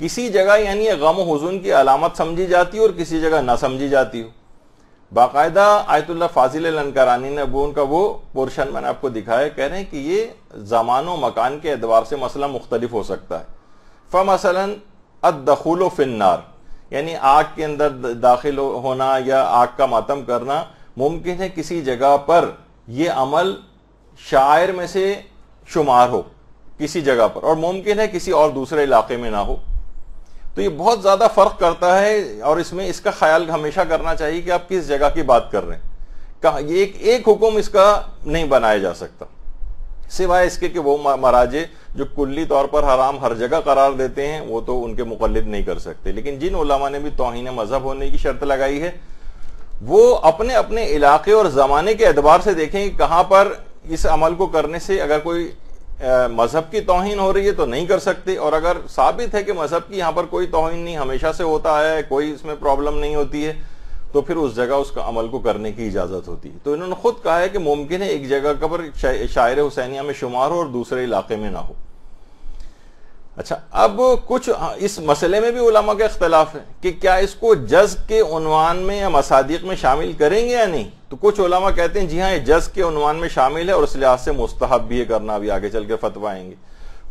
किसी जगह यानी गम हजून की अलामत समझी जाती हो और किसी जगह ना समझी जाती हो। बाकायदा आयतुल्ला फाजिल लनकरानी ने वो उनका वो पोर्शन मैंने आपको दिखाया, कह रहे हैं कि ये जमान मकान के एतबार से मसला मुख्तलिफ़ हो सकता है। फमसलन अदखुल फिन्नार, यानी आग के अंदर दाखिल होना या आग का मातम करना मुमकिन है किसी जगह पर यह अमल शायर में से शुमार हो, किसी जगह पर, और मुमकिन है किसी और दूसरे इलाके में ना हो। तो ये बहुत ज़्यादा फ़र्क करता है और इसमें इसका ख्याल हमेशा करना चाहिए कि आप किस जगह की बात कर रहे हैं। कहा ये एक, एक हुक्म इसका नहीं बनाया जा सकता। सिवाय इसके कि वो महाराजे जो कुल्ली तौर पर हराम हर जगह करार देते हैं वो तो उनके मुकलद नहीं कर सकते। लेकिन जिन उलमा ने भी तोहन मज़हब होने की शर्त लगाई है वो अपने अपने इलाके और जमाने के एतबार से देखें कहाँ पर इस अमल को करने से अगर कोई मज़हब की तोहन हो रही है तो नहीं कर सकते। और अगर साबित है कि मज़हब की यहाँ पर कोई तोहिन नहीं, हमेशा से होता है, कोई इसमें प्रॉब्लम नहीं होती है तो फिर उस जगह उसका अमल को करने की इजाज़त होती है। तो इन्होंने खुद कहा है कि मुमकिन है एक जगह का पर शायर हुसैनिया में शुमार हो और दूसरे इलाके में ना हो। अच्छा अब कुछ इस मसले में भी उलमा का इख्तलाफ है कि क्या इसको जज के उनवान में या मसादिक में शामिल करेंगे या नहीं? तो कुछ उलमा कहते हैं, जी हाँ ये जज के उनवान में शामिल है और उस लिहाज से मुस्तहब भी है करना अभी आगे चल के फतवाएँगे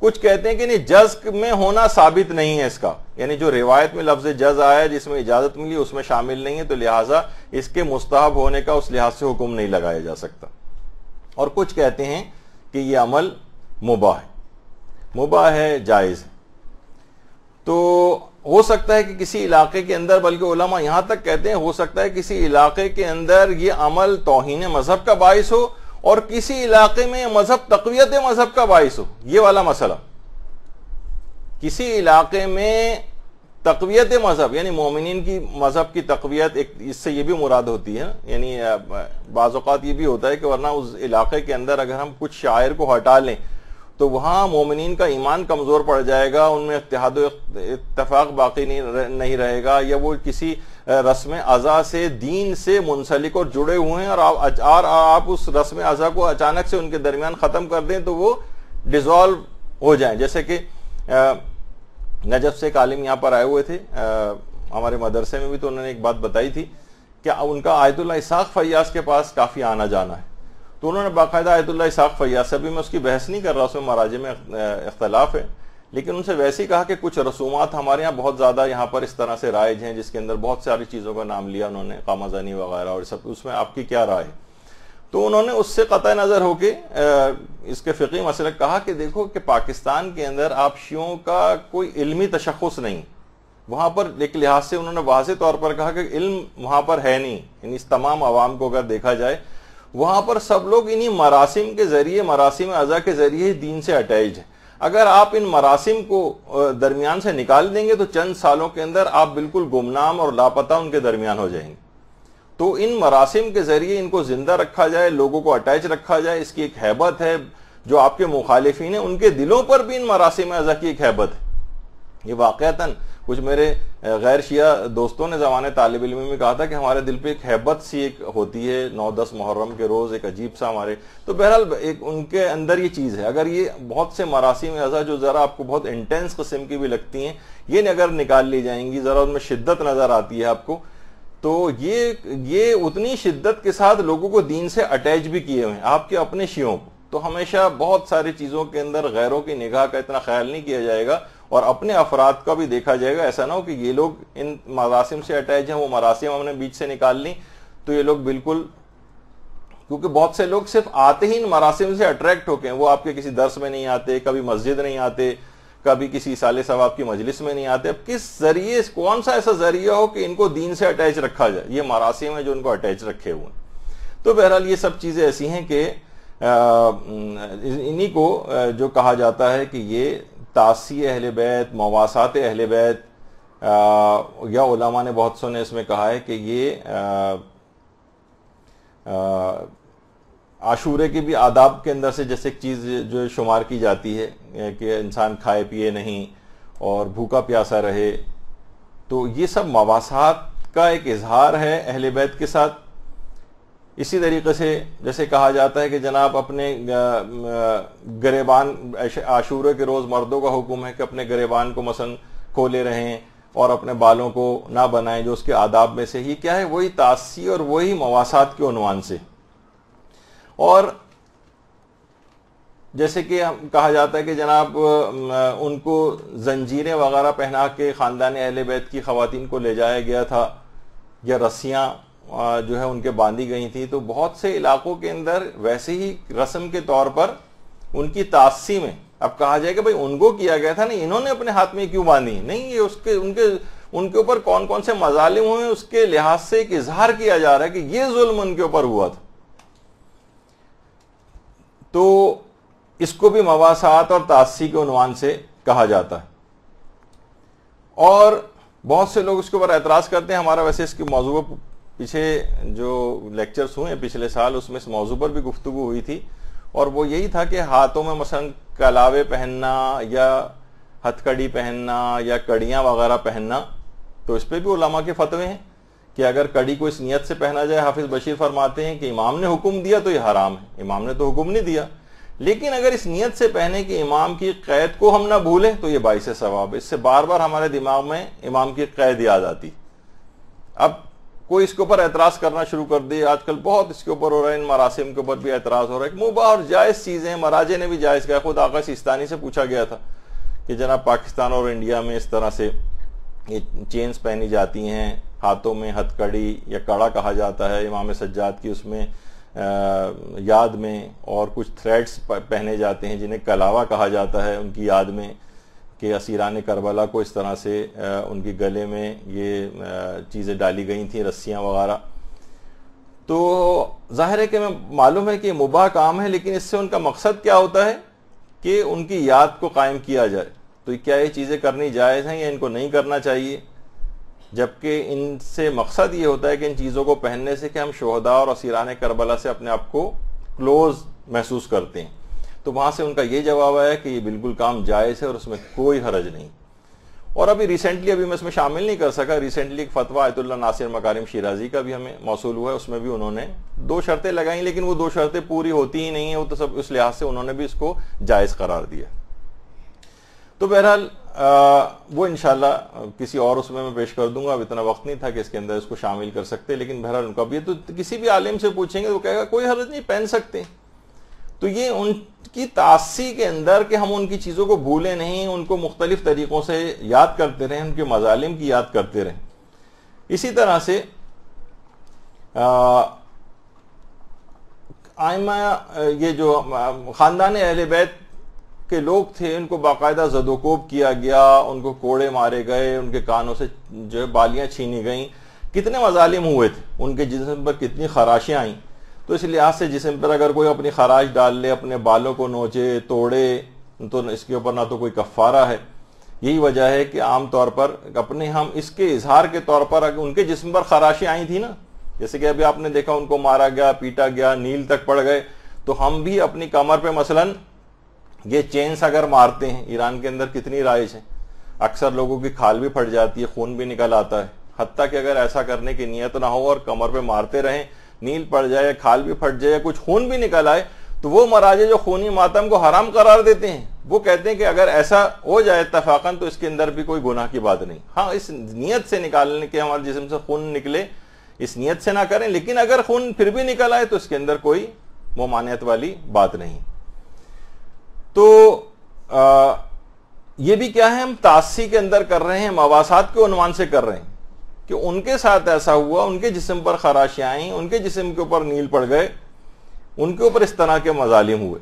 कुछ कहते हैं कि नहीं जज में होना साबित नहीं है इसका। यानी जो रिवायत में लफ्ज जज आया जिसमें इजाज़त मिली, उसमें शामिल नहीं है तो लिहाजा इसके मुस्तहब होने का उस लिहाज से हुक्म नहीं लगाया जा सकता। और कुछ कहते हैं कि यह अमल मुबाह है। मुबाह है, जायज़ तो हो सकता है कि किसी इलाके के अंदर, बल्कि उलमा यहाँ तक कहते हैं, हो सकता है किसी इलाके के अंदर ये अमल तोहन मज़हब का बायस हो, और किसी इलाके में मज़हब तकवीत मज़हब का बायस हो। ये वाला मसला। किसी इलाके में तकवीत मज़हब, यानी मोमिन की मज़हब की तकवीत एक, इससे ये भी मुराद होती है, यानी बाज़ात ये भी होता है कि वरना उस इलाके के अंदर अगर हम कुछ शायर को हटा लें तो वहाँ मोमिन का ईमान कमज़ोर पड़ जाएगा उनमें इतिहाद इतफाक बाकी नहीं, नहीं रहेगा या वो किसी रस्म अज़ा से दीन से मुंसलिक और जुड़े हुए हैं और आप, और आप उस रस्म अज़ा को अचानक से उनके दरमियान ख़त्म कर दें तो वो डिजॉल्व हो जाए। जैसे कि नजब से कालिम यहाँ पर आए हुए थे हमारे मदरसे में भी तो उन्होंने एक बात बताई थी कि उनका आयतुल्ला इसाक फैयाज के पास काफ़ी आना जाना है। तो उन्होंने बाकायदा आयतुल्ला फैयाज से भी, मैं उसकी बहस नहीं कर रहा, उसमें महाराजे में इख्तलाफ है। लेकिन उनसे वैसे ही कहा कि कुछ रसूमात हमारे यहाँ बहुत ज़्यादा यहाँ पर इस तरह से राइज हैं, जिसके अंदर बहुत सारी चीज़ों का नाम लिया उन्होंने, कामाजानी वगैरह और सब, उसमें आपकी क्या राय है? तो उन्होंने उससे कत नज़र होके इसके फ़िकी मसले कहा कि देखो कि पाकिस्तान के अंदर आप शियों का कोई इल्मी तशखस नहीं। वहाँ पर एक लिहाज से उन्होंने वाज तौर पर कहा कि इल्म वहाँ पर है नहीं। इस तमाम आवाम को अगर देखा जाए वहाँ पर सब लोग इन्हीं मरासिम के ज़रिए, मरासिम अज़ा के ज़रिए दीन से अटैच है। अगर आप इन मरासिम को दरमियान से निकाल देंगे तो चंद सालों के अंदर आप बिल्कुल गुमनाम और लापता उनके दरमियान हो जाएँगे। तो इन मरासिम के ज़रिए इनको ज़िंदा रखा जाए, लोगों को अटैच रखा जाए, इसकी एक हैबत है, जो आपके मुखालिफिन है, उनके दिलों पर भी इन मरासिम अज़ा की एक हैबत है। ये वाकता कुछ मेरे गैर शिया दोस्तों ने जमाने तालब इलमी में कहा था कि हमारे दिल पे एक हैबत सी एक होती है, नौ दस मुहर्रम के रोज एक अजीब सा हमारे। तो बहरहाल एक उनके अंदर ये चीज़ है। अगर ये बहुत से मरासी में अजा जो जरा आपको बहुत इंटेंस किस्म की भी लगती हैं, ये अगर निकाल ली जाएँगी, जरा उनमें शिद्दत नज़र आती है आपको तो ये ये उतनी शिद्दत के साथ लोगों को दीन से अटैच भी किए हुए हैं, आपके अपने शियों को। तो हमेशा बहुत सारी चीज़ों के अंदर गैरों की निगाह का इतना ख्याल नहीं किया जाएगा और अपने अफराद का भी देखा जाएगा। ऐसा ना हो कि ये लोग इन मरासिम से अटैच हैं, वो मरासिम हमने बीच से निकाल ली तो ये लोग बिल्कुल, क्योंकि बहुत से लोग सिर्फ़ आते ही इन मरासिम से अट्रैक्ट होके हैं। वो आपके किसी दर्स में नहीं आते, कभी मस्जिद नहीं आते, कभी किसी साले सवाब की मजलिस में नहीं आते। अब किस ज़रिए, कौन सा ऐसा ज़रिया हो कि इनको दीन से अटैच रखा जाए? ये मरासिम है जो इनको अटैच रखे हुए तो बहरहाल ये सब चीज़ें ऐसी हैं कि इन्हीं को जो कहा जाता है कि ये तासी अहल बैत, मवासात अहल बैत या उलामा ने बहुत सो ने इसमें कहा है कि ये आशूरे के भी आदाब के अंदर से जैसे एक चीज़ जो शुमार की जाती है कि इंसान खाए पिए नहीं और भूखा प्यासा रहे तो ये सब मवासात का एक इजहार है अहल बैत के साथ? इसी तरीके से जैसे कहा जाता है कि जनाब अपने गरेबान आशूरे के रोज़ मर्दों का हुक्म है कि अपने गरेबान को मसन खोले रहें और अपने बालों को ना बनाएँ, जो उसके आदाब में से ही क्या है, वही तासी और वही मवासात के उनवान से। और जैसे कि कहा जाता है कि जनाब उनको जंजीरें वगैरह पहना के ख़ानदान अहल बैत की खातन को ले जाया गया था, या रस्सियाँ जो है उनके बांधी गई थी तो बहुत से इलाकों के अंदर वैसे ही रस्म के तौर पर उनकी तासी में, अब कहा जाए कि भाई उनको किया गया था ना इन्होंने अपने हाथ में क्यों बांधी? नहीं, ये उसके, उनके उनके ऊपर कौन कौन से मजालिम हुए उसके लिहाज से एक इजहार किया जा रहा है कि ये जुल्म उनके ऊपर हुआ था। तो इसको भी मवासात और तासी के उनवान से कहा जाता है। और बहुत से लोग इसके ऊपर एतराज़ करते हैं, हमारा वैसे इसके मौजूद पीछे जो लेक्चर्स हुए पिछले साल, उसमें इस मौजू पर भी गुफ्तु हुई थी। और वो यही था कि हाथों में मसलन कलावे पहनना या हथकड़ी पहनना या कड़ियाँ वगैरह पहनना तो इस पर भी उलामा के फतवे हैं कि अगर कड़ी को इस नीयत से पहना जाए, हाफिज बशीर फरमाते हैं कि इमाम ने हुक्म दिया तो ये हराम है। इमाम ने तो हुक्म नहीं दिया। लेकिन अगर इस नीयत से पहने कि इमाम की कैद को हम ना भूलें तो ये बाईस सवाब इससे बार बार हमारे दिमाग में इमाम की कैद याद आती। अब कोई इसके ऊपर एतराज़ करना शुरू कर दिए। आजकल बहुत इसके ऊपर हो रहा है। इन मरासिम के ऊपर भी एतराज़ हो रहा है। मुबा और जायज़ चीज़ें मराजे ने भी जायज़ किया। खुद आकाश इस्तानी से पूछा गया था कि जनाब पाकिस्तान और इंडिया में इस तरह से ये चेन्स पहनी जाती हैं। हाथों में हथकड़ी या कड़ा कहा जाता है। इमाम सज्जाद की उसमें याद में और कुछ थ्रेड्स पहने जाते हैं जिन्हें कलावा कहा जाता है। उनकी याद में कि असीरान करबला को इस तरह से उनके गले में ये चीज़ें डाली गई थी, रस्सियाँ वगैरह। तो ज़ाहिर है कि मैं, मालूम है कि मुबाह काम है, लेकिन इससे उनका मकसद क्या होता है कि उनकी याद को कायम किया जाए। तो क्या ये चीज़ें करनी जायज़ हैं या इनको नहीं करना चाहिए? जबकि इनसे मकसद ये होता है कि इन चीज़ों को पहनने से कि हम शहदा और असीरान करबला से अपने आप को क्लोज महसूस करते हैं। तो वहाँ से उनका ये जवाब आया कि ये बिल्कुल काम जायज़ है और उसमें कोई हरज नहीं। और अभी रिसेंटली अभी मैं इसमें शामिल नहीं कर सका। रिसेंटली एक फतवा आयतुल्ला नासिर मकारिम शिराजी का भी हमें मौसू हुआ है, उसमें भी उन्होंने दो शर्तें लगाई, लेकिन वो दो शर्तें पूरी होती ही नहीं है। वो तो सब उस लिहाज से उन्होंने भी इसको जायज़ करार दिया। तो बहरहाल वो इनशाला किसी और उसमें मैं पेश कर दूँगा। अब इतना वक्त नहीं था कि इसके अंदर इसको शामिल कर सकते, लेकिन बहरहाल उनका भी तो किसी भी आलिम से पूछेंगे तो कहेगा, कोई हरज नहीं, पहन सकते तो ये उनकी तासी के अंदर कि हम उनकी चीज़ों को भूले नहीं, उनको मुख्तलिफ़ तरीक़ों से याद करते रहें, उनके मजालिम की याद करते रहें। इसी तरह से आयमा, ये जो ख़ानदान अहल बैत के लोग थे, उनको बाकायदा जदोकोब किया गया, उनको कोड़े मारे गए, उनके कानों से जो है बालियाँ छीनी गई। कितने मजालिम हुए थे, उनके जिसम पर कितनी खराशियाँ आई। तो इस लिहाज से जिसम पर अगर कोई अपनी खराश डाल ले, अपने बालों को नोचे, तोड़े तो इसके ऊपर ना तो कोई कफ़ारा है। यही वजह है कि आम तौर पर अपने हम इसके इजहार के तौर पर अगर उनके जिसम पर खराशें आई थी ना, जैसे कि अभी आपने देखा उनको मारा गया, पीटा गया, नील तक पड़ गए तो हम भी अपनी कमर पे मसलन ये चेन्स अगर मारते हैं, ईरान के अंदर कितनी राइज है। अक्सर लोगों की खाल भी फट जाती है, खून भी निकल आता है। हती कि अगर ऐसा करने की नीयत ना हो और कमर पे मारते रहें नील पड़ जाए या खाल भी फट जाए या कुछ खून भी निकल आए तो वो मराजे जो खूनी मातम को हराम करार देते हैं। वो कहते हैं कि अगर ऐसा हो जाए इतफाकन तो इसके अंदर भी कोई गुनाह की बात नहीं। हाँ इस नीयत से निकालने के हमारे जिसम से खून निकले इस नीयत से ना करें लेकिन अगर खून फिर भी निकल आए तो इसके अंदर कोई मोमानियत वाली बात नहीं। तो आ, ये भी क्या है हम तासी के अंदर कर रहे हैं मवासात के अनुमान से कर रहे हैं। कि उनके साथ ऐसा हुआ, उनके जिस्म पर खराशियाँ आई, उनके जिस्म के ऊपर नील पड़ गए, उनके ऊपर इस तरह के मजालिम हुए।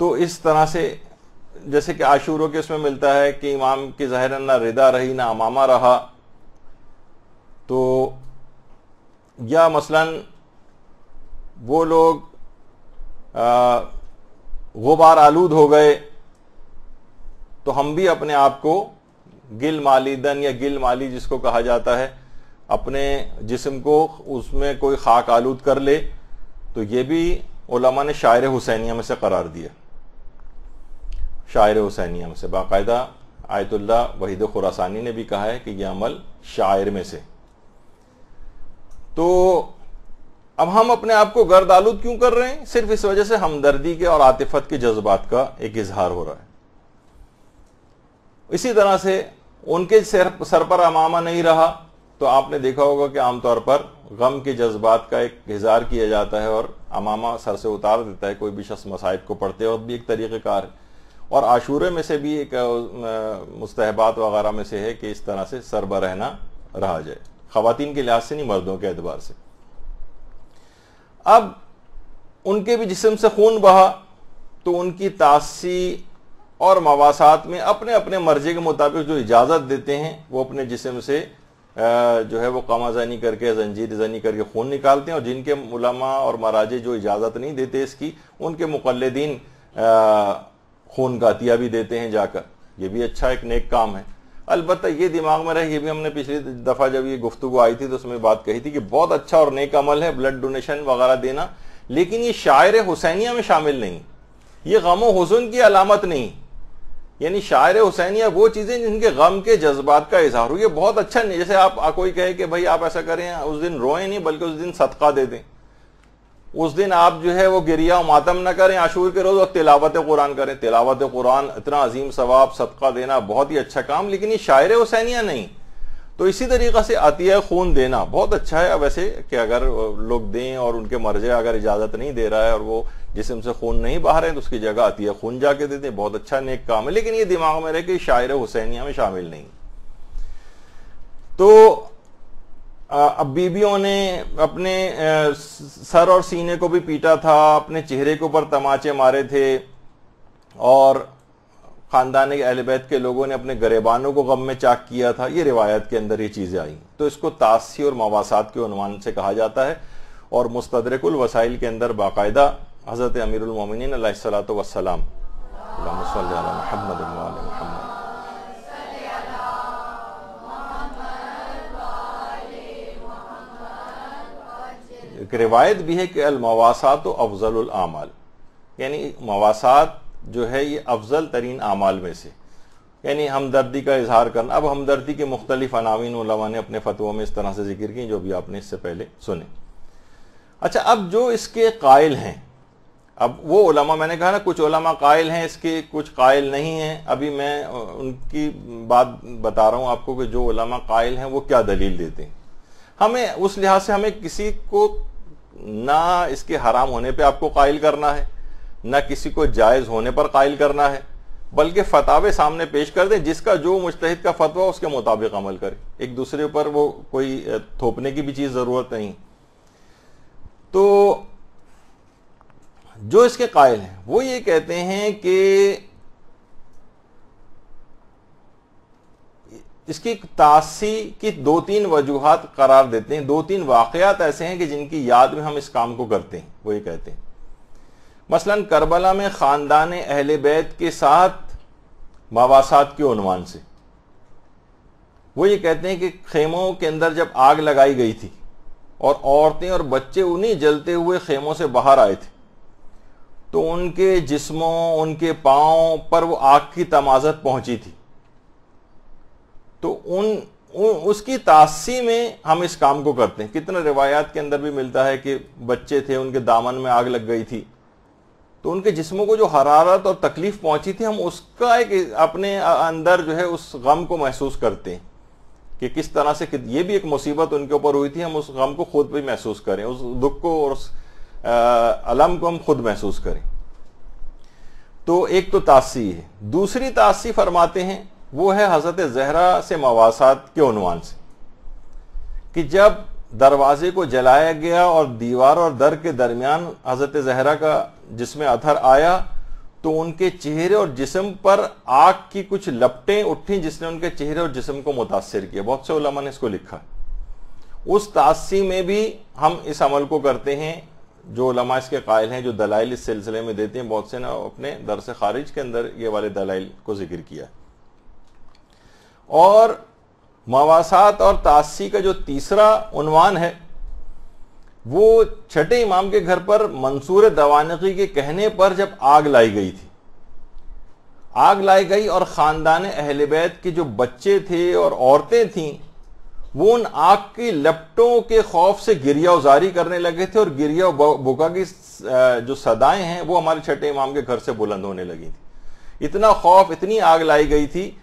तो इस तरह से जैसे कि आशूरों के उसमें मिलता है कि इमाम की ज़ाहिर ना रिदा रही, ना अमामा रहा तो या मसलन वो लोग गुबार आलूद हो गए तो हम भी अपने आप को गिल मालीदन या गिल माली जिसको कहा जाता है, अपने जिस्म को उसमें कोई खाक आलूद कर ले तो ये भी ओलमा ने शायर हुसैनिया में से करार दिया। शायर हुसैनिया में से। बाकायदा आयतुल्ला वहीद खुरासानी ने भी कहा है कि यह अमल शायर में से। तो अब हम अपने आप को गर्द आलूद क्यों कर रहे हैं? सिर्फ़ इस वजह से हमदर्दी के और आतिफत के जज्बात का एक इजहार हो रहा है। इसी तरह से उनके सर, सर पर अमामा नहीं रहा तो आपने देखा होगा कि आमतौर पर गम के जज्बात का एक इजहार किया जाता है और अमामा सर से उतार देता है कोई भी शख्स मसाइब को पढ़ते वक्त भी एक तरीक़ेकार है। और आशूरे में से भी एक मुस्तहबात वगैरह में से है कि इस तरह से सरबा रहना रहा जाए। खातन के लिहाज से नहीं मर्दों के एतबार से। अब उनके भी जिसम से खून बहा तो उनकी तासी और मवासात में अपने अपने मर्ज़ी के मुताबिक जो इजाज़त देते हैं, वो अपने जिसम से जो है वो कमा जनी करके, जंजीर जनी करके खून निकालते हैं और जिनके मुलमा और मराजे जो इजाज़त नहीं देते इसकी, उनके मुकलदीन खून का अतिया भी देते हैं जाकर। ये भी अच्छा एक नेक काम है। अलबत् ये दिमाग में रहे, ये भी हमने पिछली दफ़ा जब ये गुफ्तु आई थी तो उसमें बात कही थी कि बहुत अच्छा और नेक अमल है, ब्लड डोनेशन वगैरह देना, लेकिन ये शायर हुसैनिया में शामिल नहीं। ये गम हसन की अलामत नहीं। यानी शायर हुसैनिया वो चीज़ें जिनके गम के जज्बात का इजहार हो ये बहुत अच्छा नहीं, जैसे आप कोई कहे कि भाई आप ऐसा करें, उस दिन रोए नहीं, बल्कि उस दिन सदका दे दें। उस दिन आप जो है वो गिरिया मातम ना करें, आशूर के रोज और तिलावत कुरान करें। तिलावत कुरान, इतना अजीम सवाब, सदका देना बहुत ही अच्छा काम, लेकिन ये शायर हुसैनिया नहीं। तो इसी तरीका से अतिया खून देना। बहुत अच्छा है वैसे कि अगर लोग दें और उनके मर्जे अगर इजाज़त नहीं दे रहा है और वो जिसम से खून नहीं बाहर है तो उसकी जगह अतिया खून जाके दे दें। बहुत अच्छा नेक काम है। लेकिन ये दिमाग में रहे कि शायर हुसैनिया में शामिल नहीं। तो अब बीबियों ने अपने सर और सीने को भी पीटा था, अपने चेहरे के ऊपर तमाचे मारे थे और खानदान अहलबैत के लोगों ने अपने गरेबानों को गम में चाक किया था। ये रिवायत के अंदर ये चीज़ें आई। तो इसको तासी और मवासात के अनुमान से कहा जाता है और मुस्तरकुल वसाइल के अंदर बाकायदा हज़रत अमीरमिन वसलाम एक रिवायत भी है कि अलमवासात अफजल आमाल। यानी मवासात जो है ये अफजल तरीन आमाल में से। यानी हमदर्दी का इजहार करना। अब हमदर्दी के मुख्तलिफ़ अनावीन ने अपने फतवों में इस तरह से ज़िक्र की जो भी आपने इससे पहले सुने। अच्छा अब जो इसके कायल हैं, अब वो उलमा, मैंने कहा ना, कुछ उलमा कायल हैं, इसके कुछ कायल नहीं हैं। अभी मैं उनकी बात बता रहा हूँ आपको कि जो उलमा कायल हैं, वो क्या दलील देते हैं। हमें उस लिहाज से हमें किसी को ना इसके हराम होने पे आपको कायल करना है। ना किसी को जायज़ होने पर कायल करना है, बल्कि फतावे सामने पेश कर दें जिसका जो मुश्तहिद का फतवा उसके मुताबिक अमल करे। एक दूसरे पर वो कोई थोपने की भी चीज़ ज़रूरत नहीं। तो जो इसके कायल हैं, वो ये कहते हैं कि इसकी तासी की दो तीन वजूहत करार देते हैं। दो तीन वाकयात ऐसे हैं कि जिनकी याद में हम इस काम को करते हैं, वो ये कहते हैं। मसलन करबला में ख़ानदान अहल बैत के साथ मवासात के उनवान से। वो ये कहते हैं कि खेमों के अंदर जब आग लगाई गई थी और औरतें और बच्चे उन्हीं जलते हुए खेमों से बाहर आए थे तो उनके जिस्मों उनके पाँव पर वो आग की तमाजत पहुँची थी। तो उन, उन उसकी तासी में हम इस काम को करते हैं। कितना रिवायात के अंदर भी मिलता है कि बच्चे थे उनके दामन में आग लग गई थी। तो उनके जिस्मों को जो हरारत और तकलीफ़ पहुँची थी, हम उसका एक अपने अंदर जो है, उस गम को महसूस करते हैं कि किस तरह से ये भी एक मुसीबत उनके ऊपर हुई थी, हम उस गम को खुद भी महसूस करें, उस दुख को और उस अलम को हम खुद महसूस करें। तो एक तो तासी है। दूसरी तासी फरमाते हैं, वो है हज़रत जहरा से मवासात के उनवान से, कि जब दरवाजे को जलाया गया और दीवार और दर के दरमियान हज़रत जहरा का जिसमें अथर आया तो उनके चेहरे और जिस्म पर आग की कुछ लपटें उठी जिसने उनके चेहरे और जिस्म को मुतासर किया। बहुत से उलमा ने इसको लिखा। उस तासी में भी हम इस अमल को करते हैं, जो उलमा इसके कायल हैं, जो दलाइल इस सिलसिले में देते हैं। बहुत से ना अपने दर से खारिज के अंदर ये वाले दलाइल को ज़िक्र किया। और मवासात और तासी का जो तीसरा उनवान है, वो छठे इमाम के घर पर मंसूर दवानगी के कहने पर जब आग लाई गई थी। आग लाई गई और खानदान अहल बैत के जो बच्चे थे और औरतें थीं, वो उन आग की लपटों के खौफ से गिरिया उजारी करने लगे थे और गिरिया बुका की जो सदाएँ हैं, वो हमारे छठे इमाम के घर से बुलंद होने लगी थी। इतना खौफ, इतनी आग लाई गई थी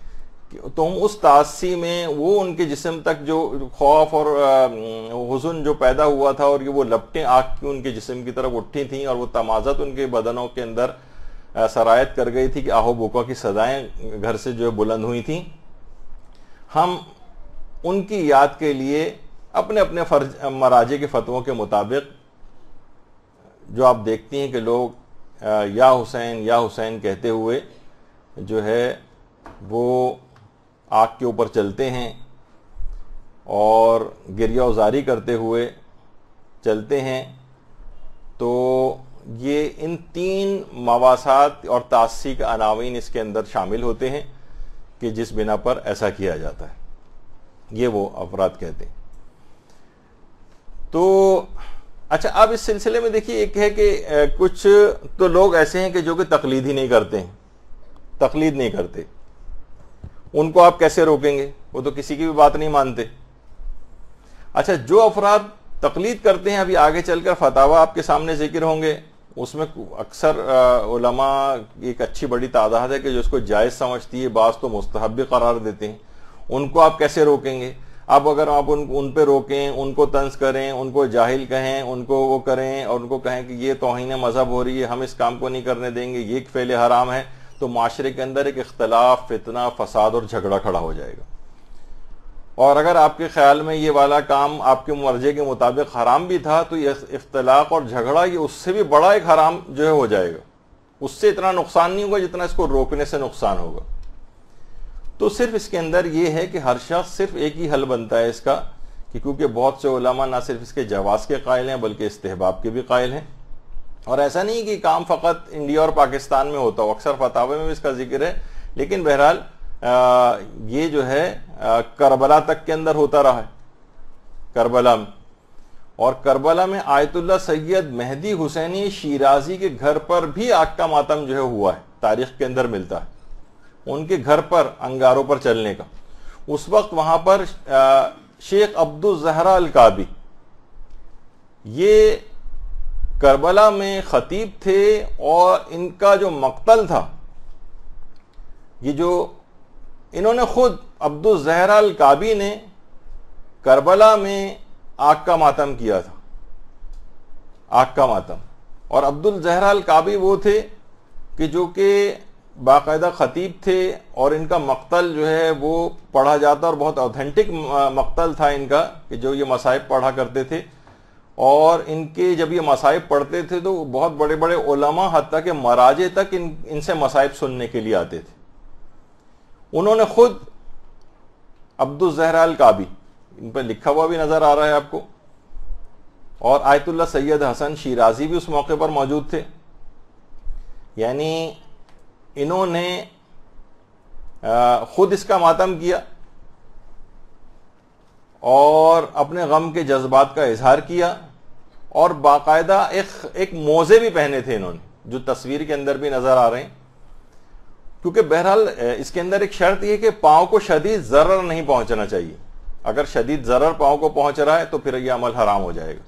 तो हम उस तासी में, वो उनके जिसम तक जो खौफ और हुसन जो पैदा हुआ था और ये वो लपटें आग की उनके जिसम की तरफ़ उठी थी और वो तमाजत उनके बदनों के अंदर सरायत कर गई थी कि आहो बुका की सदाएँ घर से जो है बुलंद हुई थी। हम उनकी याद के लिए अपने अपने फ़र्ज़, मराजे के फतवों के मुताबिक, जो आप देखती हैं कि लोग या हुसैन या हुसैन कहते हुए जो है वो आग के ऊपर चलते हैं और गिरिया उजारी करते हुए चलते हैं तो ये इन तीन मवासात और तासी का अनावीन इसके अंदर शामिल होते हैं कि जिस बिना पर ऐसा किया जाता है। ये वो अपराध कहते हैं। तो अच्छा अब इस सिलसिले में देखिए, एक है कि कुछ तो लोग ऐसे हैं कि जो कि तकलीद ही नहीं करते हैं। तकलीद नहीं करते। उनको आप कैसे रोकेंगे? वो तो किसी की भी बात नहीं मानते। अच्छा जो अफराद तकलीद करते हैं, अभी आगे चलकर फतावा आपके सामने ज़िक्र होंगे, उसमें अक्सर उलमा एक अच्छी बड़ी तादाद है कि जो उसको जायज़ समझती है बास तो मुस्तहब भी करार देते हैं। उनको आप कैसे रोकेंगे? अब अगर आप उन उन पे रोकें, उनको तंज करें, उनको जाहिल कहें, उनको वो करें और उनको कहें कि ये तोहन मज़हब हो रही है, हम इस काम को नहीं करने देंगे, ये फेले हराम है तो माशरे के अंदर एक इख्तलाफ, फितना, फसाद और झगड़ा खड़ा हो जाएगा। और अगर आपके ख्याल में ये वाला काम आपके मर्जे के मुताबिक हराम भी था तो ये इख्तलाफ और झगड़ा ये उससे भी बड़ा एक हराम जो है हो जाएगा। उससे इतना नुकसान नहीं होगा जितना इसको रोकने से नुकसान होगा। तो सिर्फ़ इसके अंदर ये है कि हर शख्स सिर्फ़ एक ही हल बनता है इसका, कि क्योंकि बहुत से उलमा ना सिर्फ़ इसके जवाब के कायल हैं, बल्कि इस्तेहबाब के भी कायल हैं। और ऐसा नहीं कि काम फ़कत इंडिया और पाकिस्तान में होता हो, अक्सर फतावे में भी इसका ज़िक्र है, लेकिन बहरहाल ये जो है करबला तक के अंदर होता रहा है, करबला में। और करबला में Ayatollah Sayyid Mehdi Husseini Shirazi के घर पर भी आग का मातम जो है हुआ है, तारीख के अंदर मिलता है। उनके घर पर अंगारों पर चलने का। उस वक्त वहाँ पर शेख अब्दुल जहरा अल काबी ये करबला में खतीब थे और इनका जो मकतल था, ये जो इन्होंने खुद अब्दुल जहरा अल काबी ने करबला में आग का मातम किया था। आग का मातम। और अब्दुल जहरा अल काबी वो थे कि जो कि बाकायदा ख़तीब थे और इनका मकतल जो है वो पढ़ा जाता और बहुत ऑथेंटिक मकतल था इनका कि जो ये मसाइब पढ़ा करते थे। और इनके जब ये मसाइब पढ़ते थे तो बहुत बड़े बड़े ओलमा हती के मराजे तक इन, इनसे मसाइब सुनने के लिए आते थे। उन्होंने खुद अब्दुल जहराल काबी इन पर लिखा हुआ भी नज़र आ रहा है आपको, और आयतुल्ला सैयद हसन शिराजी भी उस मौके पर मौजूद थे। यानी इन्होंने खुद इसका मातम किया। और अपने गम के जज्बात का इजहार किया और बाकायदा एक एक मोजे भी पहने थे इन्होंने, जो तस्वीर के अंदर भी नज़र आ रहे हैं। क्योंकि बहरहाल इसके अंदर एक शर्त यह कि पाँव को शदीद जरर नहीं पहुँचना चाहिए। अगर शदीद ज़र्र पाँव को पहुँच रहा है तो फिर यह अमल हराम हो जाएगा।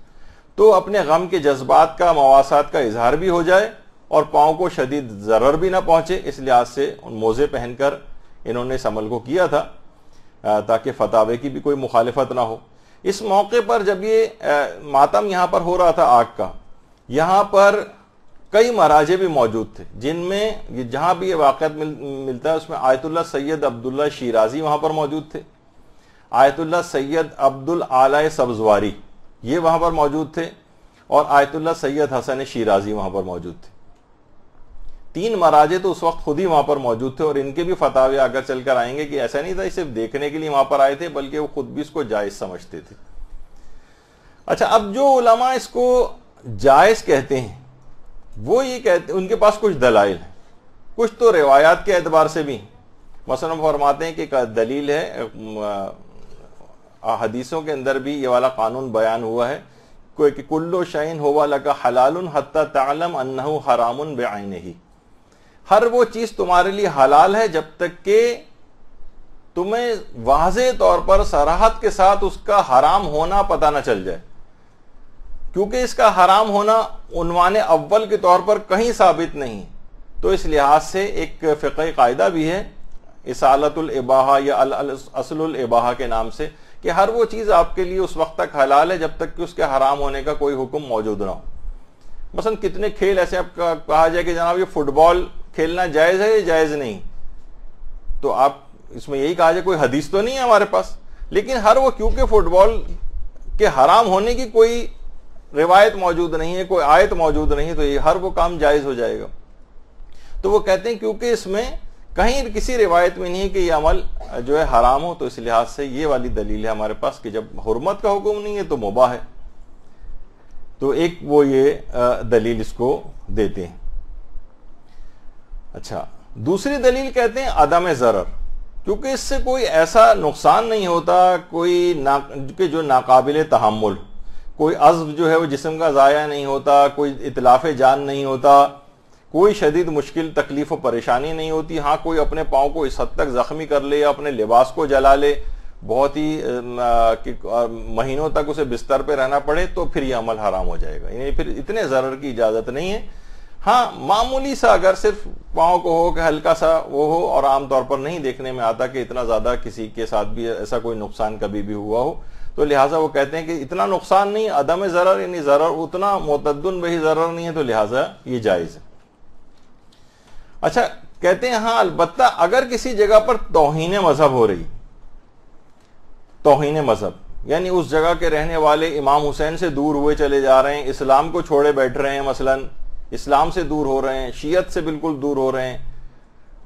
तो अपने गम के जज्बात का, मवासात का इजहार भी हो जाए और पाँव को शदीद ज़र्र भी ना पहुँचे, इस लिहाज से उन मोज़े पहनकर इन्होंने इस अमल को किया था। ताकि फतावे की भी कोई मुखालफत ना हो। इस मौके पर जब ये मातम यहाँ पर हो रहा था आग का यहाँ पर कई महाराजे भी मौजूद थे जिनमें जहाँ भी ये वाक़ मिल, मिलता है उसमें आयतुल्ला सैयद अब्दुल्ला शिराजी वहाँ पर मौजूद थे। आयतुल्ला सैयद अब्दुल आला सब्जवारी ये वहाँ पर मौजूद थे और आयतुल्ला सैयद हसन शिराजी वहाँ पर मौजूद थे। तीन महाराजे तो उस वक्त खुद ही वहाँ पर मौजूद थे और इनके भी फतावे आकर चलकर आएँगे कि ऐसा नहीं था सिर्फ़ देखने के लिए वहाँ पर आए थे, बल्कि वो खुद भी इसको जायज़ समझते थे। अच्छा अब जो उलमा इसको जायज़ कहते हैं, वो ये कहते, उनके पास कुछ दलाइल है। कुछ तो रिवायात के एतबार से भी। मसलन फरमाते हैं कि दलील है हदीसों के अंदर भी ये वाला कानून बयान हुआ है कि कुल्लो शाइन होवा लगा हलाल हत्ता तालम अन्नहु हरामुन बेआन ही। हर वो चीज़ तुम्हारे लिए हलाल है जब तक कि तुम्हें वाज तौर पर सराहत के साथ उसका हराम होना पता ना चल जाए। क्योंकि इसका हराम होना उनवान अव्वल के तौर पर कहीं साबित नहीं। तो इस लिहाज से एक फ़िक कायदा भी है, इसालतुल इबाहा या असलुल इबाहा के नाम से, कि हर वो चीज़ आपके लिए उस वक्त तक हलाल है जब तक कि उसके हराम होने का कोई हुक्म मौजूद ना हो। मसन कितने खेल ऐसे आप कहा जाए कि जनाब ये फुटबॉल खेलना जायज़ है या जायज़ नहीं? तो आप, इसमें यही कहा जाए, कोई हदीस तो नहीं है हमारे पास? लेकिन हर वो क्योंकि फुटबॉल के हराम होने की कोई रिवायत मौजूद नहीं है, कोई आयत मौजूद नहीं है तो ये हर वो काम जायज़ हो जाएगा। तो वो कहते हैं क्योंकि इसमें कहीं किसी रिवायत में नहीं है कि ये अमल जो है हराम हो तो इस लिहाज से ये वाली दलील है हमारे पास कि जब हरमत का हुक्म नहीं है तो मुबा है। तो एक वो ये दलील इसको देते हैं। अच्छा दूसरी दलील कहते हैं अदम जरर, क्योंकि इससे कोई ऐसा नुकसान नहीं होता, कोई ना, कि जो नाकाबिल तहमुल कोई अज़ब जो है वो जिसम का ज़ाया नहीं होता, कोई इतलाफ जान नहीं होता, कोई शदीद मुश्किल, तकलीफ़ और परेशानी नहीं होती हाँ कोई अपने पाँव को इस हद तक जख्मी कर ले, अपने लिबास को जला ले, बहुत ही महीनों तक उसे बिस्तर पर रहना पड़े तो फिर ये अमल हराम हो जाएगा। यानी फिर इतने ज़रर की इजाज़त नहीं है हाँ मामूली सा अगर सिर्फ़ पाँव को हो, कि हल्का सा वो हो, और आमतौर पर नहीं देखने में आता कि इतना ज़्यादा किसी के साथ भी ऐसा कोई नुकसान कभी भी हुआ हो तो लिहाजा वो कहते हैं कि इतना नुकसान नहीं, अदम ज़रर, यानी ज़रर उतना मतदन वही ज़रर नहीं है तो लिहाजा ये जायज़ है। अच्छा कहते हैं हाँ अलबत् अगर किसी जगह पर तोहन मज़हब हो रही तोहन मज़हब यानी उस जगह के रहने वाले इमाम हुसैन से दूर हुए चले जा रहे हैं, इस्लाम को छोड़े बैठ रहे हैं, मसलन इस्लाम से दूर हो रहे हैं, शीयत से बिल्कुल दूर हो रहे हैं।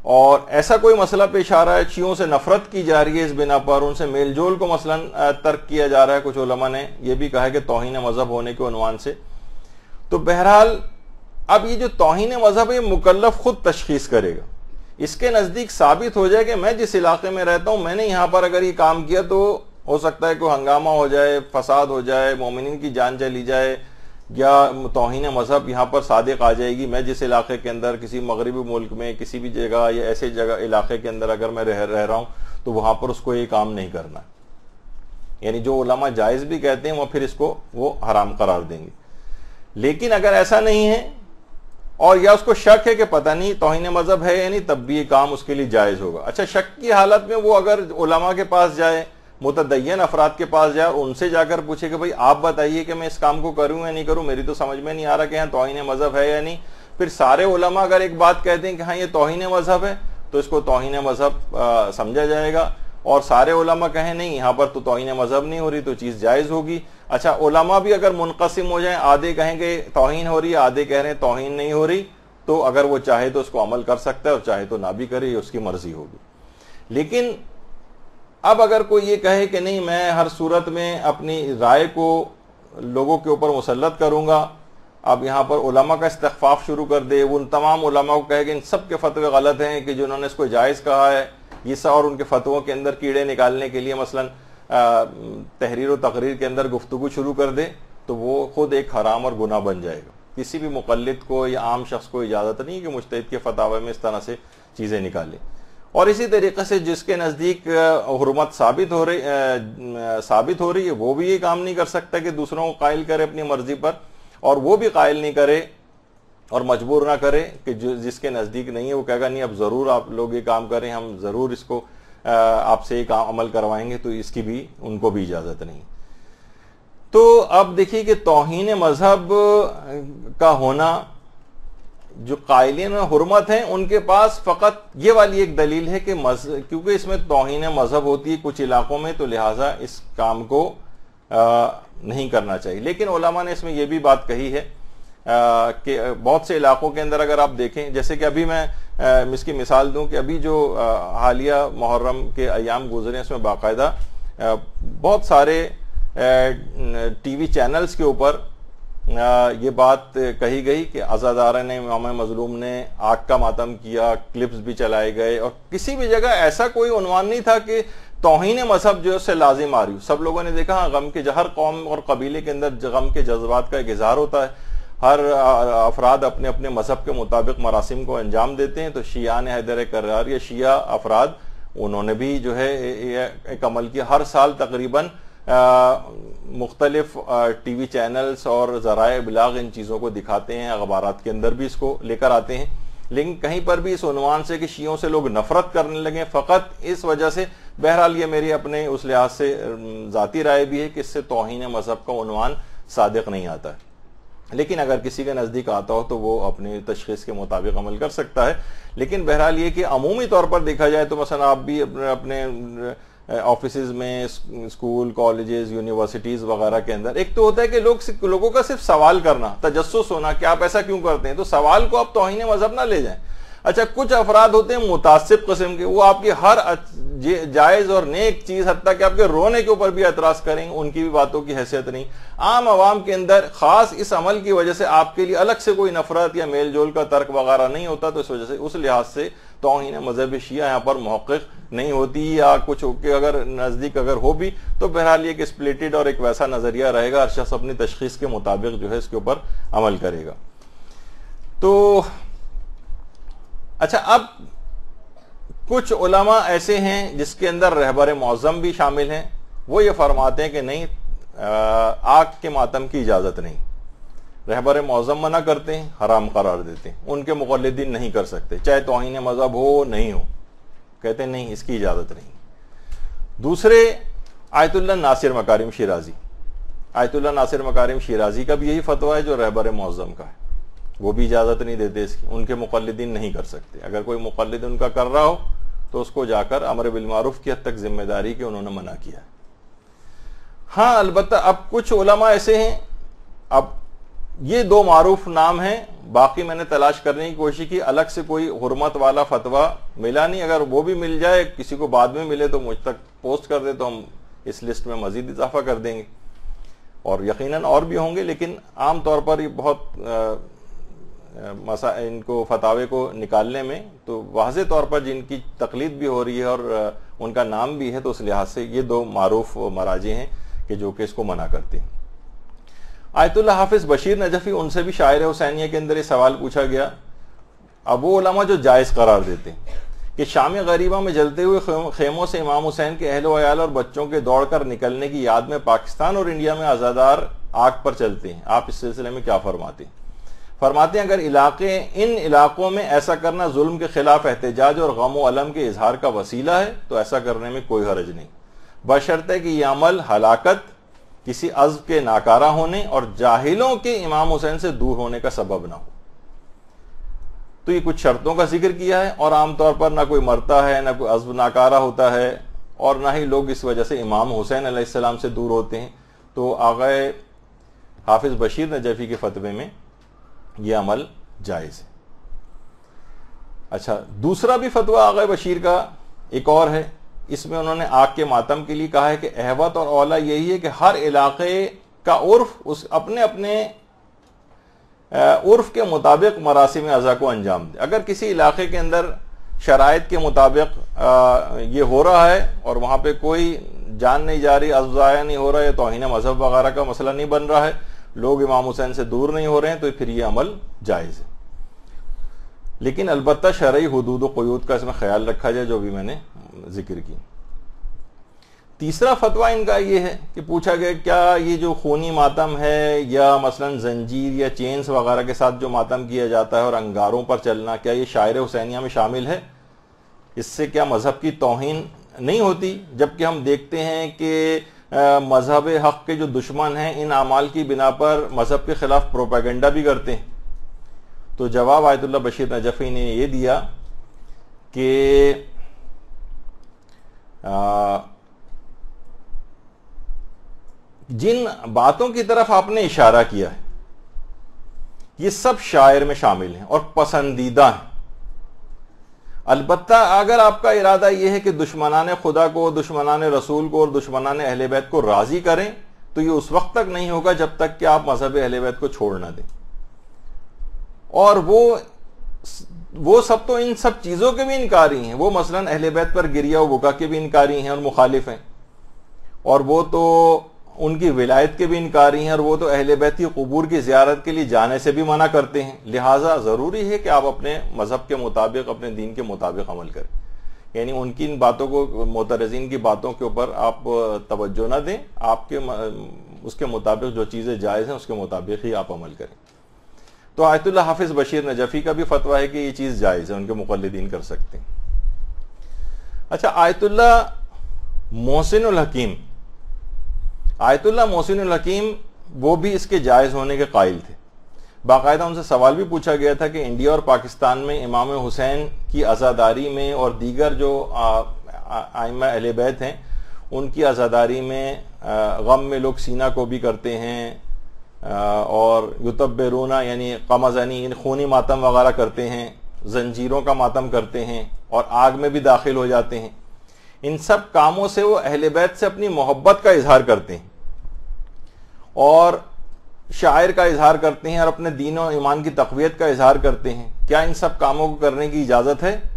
और ऐसा कोई मसला पेश आ रहा है, शियों से नफरत की जा रही है इस बिना पर, उनसे मेलजोल को मसलन तर्क किया जा रहा है, कुछ उलमा ने यह भी कहा है कि तोहन मज़हब होने के अनुमान से। तो बहरहाल, अब ये जो तोहन मज़हब है मुकल्लफ खुद तशखीस करेगा। इसके नज़दीक साबित हो जाए कि मैं जिस इलाके में रहता हूँ, मैंने यहाँ पर अगर ये काम किया तो हो सकता है कोई हंगामा हो जाए, फसाद हो जाए मोमिन की जान चली जाए या तोहन मज़हब यहाँ पर सादिक आ जाएगी। मैं जिस इलाके के अंदर, किसी मगरबी मुल्क में, किसी भी जगह या ऐसे जगह, इलाके के अंदर अगर मैं रह रह रहा हूँ तो वहाँ पर उसको ये काम नहीं करना। यानी जो उलमा जायज़ भी कहते हैं वह फिर इसको, वो हराम करार देंगे। लेकिन अगर ऐसा नहीं है, और या उसको शक है कि पता नहीं, तोहन मज़हब है या नहीं, तब भी ये काम उसके लिए जायज़ होगा। अच्छा शक की हालत में वो अगर उलमा के पास जाए मुतदैन अफराद के पास जाए उनसे जाकर पूछे कि भाई, आप बताइए कि मैं इस काम को करूँ या नहीं करूँ? मेरी तो समझ में नहीं आ रहा कि यहाँ तोहन मज़हब है या नहीं। फिर सारे उलमा अगर एक बात कहते हैं कि हाँ ये तोहन मज़हब है तो इसको तोहन मज़हब समझा जाएगा। और सारे उलमा कहें, नहीं, यहाँ पर तो तोहन मज़हब नहीं हो रही तो चीज़ जायज़ होगी। अच्छा उलमा भी अगर मुनकसिम हो जाए, आधे कहेंगे तोहन हो रही है आधे कह रहे हैं तोहन नहीं हो रही तो अगर वो चाहे तो उसको अमल कर सकता है और चाहे तो ना भी करे उसकी मर्ज़ी होगी। लेकिन अब अगर कोई ये कहे कि नहीं, मैं हर सूरत में अपनी राय को लोगों के ऊपर मुसलत करूँगा, अब यहाँ पर उलमा का इस्तफाफ शुरू कर दे, उन तमाम उलमा को कहे कि इन सब के फतवे गलत हैं कि जिन्होंने इसको जायज़ कहा है, ये सब और उनके फतवों के अंदर कीड़े निकालने के लिए मसलन तहरीर व तकरीर के अंदर गुफ्तु शुरू कर दे तो वो खुद एक हराम और गुना बन जाएगा। किसी भी मुकलद को या आम शख्स को इजाज़त नहीं कि मुश्त के फतावे में इस तरह से चीज़ें निकाले। और इसी तरीके से जिसके नज़दीक हरमत साबित हो रही साबित हो रही है, वो भी ये काम नहीं कर सकता कि दूसरों को कायल करे अपनी मर्ज़ी पर, और वो भी कायल नहीं करे और मजबूर ना करे कि जिसके नज़दीक नहीं है, वो कहेगा, नहीं, अब ज़रूर आप लोग ये काम करें, हम ज़रूर इसको आपसे एक अमल करवाएँगे तो इसकी भी, उनको भी इजाज़त नहीं। तो अब देखिए कि तोहन मज़हब का होना जो कायलिन हरमत हैं उनके पास फ़कत ये वाली एक दलील है कि मज क्योंकि इसमें तोहन मज़हब होती है कुछ इलाकों में तो लिहाजा इस काम को आ, नहीं करना चाहिए। लेकिन ओलामा ने इसमें यह भी बात कही है कि बहुत से इलाकों के अंदर अगर आप देखें जैसे कि अभी मैं आ, इसकी मिसाल दूँ कि अभी जो आ, हालिया मुहर्रम के अयाम गुजरे उसमें बाकायदा बहुत सारे टीवी चैनल्स के ऊपर ये बात कही गई कि आज़ादारा ने इमाम मजलूम ने आग का मातम किया, क्लिप्स भी चलाए गए, और किसी भी जगह ऐसा कोई उनवान नहीं था कि तोहन मज़हब जो है लाजिम आ रही सब लोगों ने देखा हाँ गम के हर कौम और कबीले के अंदर गम के जज्बात का एक इजहार होता है। हर अफराद अपने अपने मज़हब के मुताबिक मरासिम को अंजाम देते हैं तो शिया ने हैदर करार या शिया अफराद, उन्होंने भी जो है एक अमल किया। हर साल तकरीबन मुख्तलिफ़ टी वी चैनल्स और ज़राए बिलाग इन चीज़ों को दिखाते हैं अखबार के अंदर भी इसको लेकर आते हैं। लेकिन कहीं पर भी इस उनवान से कि शियों से लोग नफरत करने लगे फ़कत इस वजह से बहरहाल ये मेरी अपने उस लिहाज से ज़ाती राय भी है कि इससे तोहन मज़हब का उनवान सादक नहीं आता। लेकिन अगर किसी के नज़दीक आता हो तो वो अपनी तशखीस के मुताबिक अमल कर सकता है। लेकिन बहरहाल ये कि अमूमी तौर पर देखा जाए तो मसला आप भी अपने, अपने ऑफ़िस में स्कूल कॉलेजेस यूनिवर्सिटीज वगैरह के अंदर। एक तो होता है कि लोग लोगों का सिर्फ़ सवाल करना तजस्स होना कि आप ऐसा क्यों करते हैं? तो सवाल को आप तोहिन मज़हब ना ले जाएँ। अच्छा कुछ अफराद होते हैं मुतासिब कस्म के, वो आपकी हर जायज़ और नेक चीज़, हत्या कि आपके रोने के ऊपर भी एतराज़ करेंगे, उनकी भी बातों की हैसियत नहीं। आम आवाम के अंदर खास इस अमल की वजह से आपके लिए अलग से कोई नफरत या मेल जोल का तर्क वगैरह नहीं होता तो इस वजह से उस लिहाज से तोहन मज़हब शिया यहाँ पर मौक़ नहीं होती या कुछ अगर नज़दीक अगर हो भी तो बहरहाल एक स्प्लिटेड और एक वैसा नज़रिया रहेगा। हर शख्स अपनी तशखीस के मुताबिक जो है इसके ऊपर अमल करेगा। तो अच्छा अब कुछ उलमा ऐसे हैं जिसके अंदर रहबर मौज़म भी शामिल हैं। वो ये फरमाते हैं कि नहीं आग के मातम की इजाज़त नहीं। रहबर मौज़म मना करते हैं, हराम करार देते हैं। उनके मुखलदीन नहीं कर सकते। चाहे तोहन मज़हब हो, नहीं हो। कहते नहीं, इसकी इजाज़त नहीं। दूसरे, Ayatollah Nasir Makarem Shirazi. Ayatollah Nasir Makarem Shirazi का भी यही फतवा है, जो रहबर मौज़म का है। वो भी इजाज़त नहीं देते इसकी। उनके मुकलदीन नहीं कर सकते। अगर कोई मुकलद उनका कर रहा हो तो उसको जाकर अमर बिलमारूफ की हद तक ज़िम्मेदारी की उन्होंने मना किया हाँ। अलबत् अब कुछ ओलमा ऐसे हैं। अब ये दो मारूफ नाम हैं। बाकी मैंने तलाश करने की कोशिश की, अलग से कोई हरमत वाला फतवा मिला नहीं। अगर वो भी मिल जाए, किसी को बाद में मिले तो मुझ तक पोस्ट कर दे तो हम इस लिस्ट में मजीद इजाफा कर देंगे। और यकीनन और भी होंगे, लेकिन आम तौर पर ये बहुत मसा, इनको फतावे को निकालने में तो वाज तौर पर जिनकी तकलीद भी हो रही है और उनका नाम भी है तो उस लिहाज से ये दो मारूफ मराजे हैं कि जो कि इसको मना करते हैं। आयतुल्ला हाफिज बशीर नजफी उनसे भी शायर हुसैनिया के अंदर ये सवाल पूछा गया। अब वो उलमा जो जायज़ करार देते कि शाम गरीबा में जलते हुए खेमों से इमाम हुसैन के अहलो वयाल और बच्चों के दौड़कर निकलने की याद में पाकिस्तान और इंडिया में आज़ादार आग पर चलते हैं। आप इस सिलसिले में क्या फरमाते हैं? फरमाते हैं, अगर इलाके, इन इलाकों में ऐसा करना जुल्म के खिलाफ एहतजाज और गम अलम के इजहार का वसीला है तो ऐसा करने में कोई हरज नहीं। बशर्ते कि यह अमल हलाकत किसी अज़ के नाकारा होने और जाहिलों के इमाम हुसैन से दूर होने का सबब ना हो। तो ये कुछ शर्तों का ज़िक्र किया है और आमतौर पर ना कोई मरता है, ना कोई अज़ब नाकारा होता है और ना ही लोग इस वजह से इमाम हुसैन से दूर होते हैं। तो आगे हाफिज बशीर नजफी के फतवे में यह अमल जायज़ है। अच्छा दूसरा भी फतवा आगे बशीर का एक और है। इसमें उन्होंने आग के मातम के लिए कहा है कि अहवत और औला यही है कि हर इलाके का उर्फ़ उस अपने अपने उर्फ़ के मुताबिक मरासिम अज़ा को अंजाम दे। अगर किसी इलाके के अंदर शराइ के मुताबिक ये हो रहा है और वहाँ पर कोई जान नहीं जा रही अफजाया नहीं हो रहा है तोहन मज़हब वगैरह का मसला नहीं बन रहा है, लोग इमाम हुसैन से दूर नहीं हो रहे हैं तो फिर यह अमल जायज़ है। लेकिन अलबत् शरय हदूद क़यूद का इसमें ख्याल रखा जाए, जो भी मैंने ज़िक्र की। तीसरा फतवा इनका यह है कि पूछा गया, क्या ये जो खूनी मातम है या मसलन जंजीर या चेन्स वगैरह के साथ जो मातम किया जाता है और अंगारों पर चलना, क्या ये शायर हुसैनिया में शामिल है? इससे क्या मज़हब की तोहन नहीं होती, जबकि हम देखते हैं कि मज़हब हक के जो दुश्मन हैं, इन अमाल की बिना पर मज़हब के खिलाफ प्रोपागेंडा भी करते हैं। तो जवाब आयतुल्ला बशीर नजफी ने यह दिया कि जिन बातों की तरफ़ आपने इशारा किया है, ये सब शायर में शामिल हैं और पसंदीदा हैं। अलबत्ता अगर आपका इरादा यह है कि दुश्मनान खुदा को, दुश्मनान रसूल को और दुश्मनान अहल बैत को राज़ी करें तो यह उस वक्त तक नहीं होगा जब तक कि आप मज़हब अहल बैत को छोड़ ना दें। और वो वो सब तो इन सब चीज़ों के भी इनकारी हैं। वो मसलन अहल बैत पर गिरिया बुका के भी इनकारी हैं और मुखालिफ हैं। और वो तो उनकी विलायत के भी इनकारी हैं और वो तो अहल बैती कबूर की ज्यारत के लिए जाने से भी मना करते हैं। लिहाजा ज़रूरी है कि आप अपने मज़हब के मुताबिक, अपने दीन के मुताबिक अमल करें। यानी उनकी इन बातों को, मोतरजीन की बातों के ऊपर आप तवज्जो ना दें। आपके उसके मुताबिक जो चीज़ें जायज़ हैं, उसके मुताबिक ही आप अमल करें। तो आयतुल्ला हाफिज़ बशीर नजफ़ी का भी फतवा है कि ये चीज़ जायज़ है, उनके मुकलदीन कर सकते हैं। अच्छा Ayatollah Mohsin Hakim Ayatollah Mohsin Hakim वो भी इसके जायज़ होने के कायल थे। बाकायदा उनसे सवाल भी पूछा गया था कि इंडिया और पाकिस्तान में इमाम हुसैन की आज़ादारी में और दीगर जो आइमा अहल बैत हैं, उनकी आज़ादारी में गम में लोग सीना को भी करते हैं और युतब रोना यानी कमजनी खूनी मातम वगैरह करते हैं, जंजीरों का मातम करते हैं, और आग में भी दाखिल हो जाते हैं। इन सब कामों से वो अहल बैत से अपनी मोहब्बत का इजहार करते हैं, और शायर का इजहार करते हैं, और अपने दीन और ईमान की तकवीत का इजहार करते हैं। क्या इन सब कामों को करने की इजाज़त है?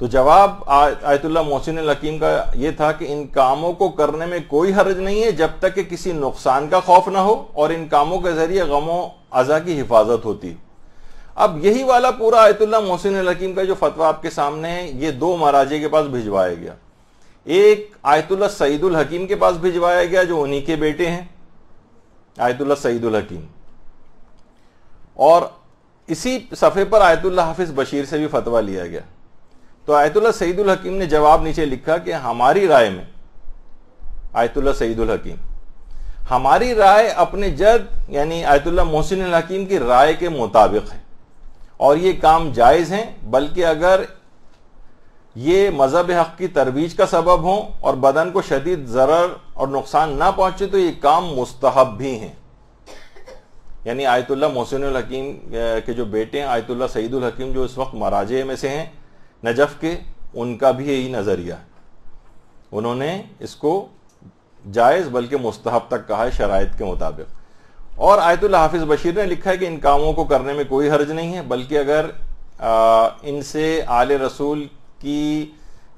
तो जवाब आयतुल्ला मोहसिन लकीम का यह था कि इन कामों को करने में कोई हर्ज नहीं है जब तक कि किसी नुकसान का खौफ ना हो और इन कामों के ज़रिए गमो अजा की हिफाजत होती। अब यही वाला पूरा आयतुल्ला मोहसिन लकीम का जो फतवा आपके सामने है, ये दो महाराजे के पास भिजवाया गया। एक आयतुल्ला सईदुल हकीम के पास भिजवाया गया जो उन्हीं के बेटे हैं आयतुल्ला सईदुल हकीम। और इसी सफ़े पर आयतुल्ला हाफिज बशीर से भी फतवा लिया गया। तो आयतुल्ला सईदुल हकीम ने जवाब नीचे लिखा कि हमारी राय में आयतुल्ला सईदुल हकीम, हमारी राय अपने जद, यानी आयतुल्ला मोहसिन हकीम की राय के मुताबिक है। और ये काम जायज़ हैं, बल्कि अगर ये मज़हब हक की तरवीज का सबब हो और बदन को शदीद जरर और नुकसान ना पहुँचे तो ये काम मुस्तहब भी हैं। यानी आयतुल्ला मोहसिन हकीम के जो बेटे हैं आयतुल्ला सईदुल हकीम जो इस वक्त मराजे में से हैं नजफ के उनका भी यही नज़रिया है। उन्होंने इसको जायज़ बल्कि मुस्तहब तक कहा है शराइ के मुताबिक। और आयतुल्ला हाफिज बशीर ने लिखा है कि इन कामों को करने में कोई हर्ज नहीं है बल्कि अगर इनसे आल रसूल की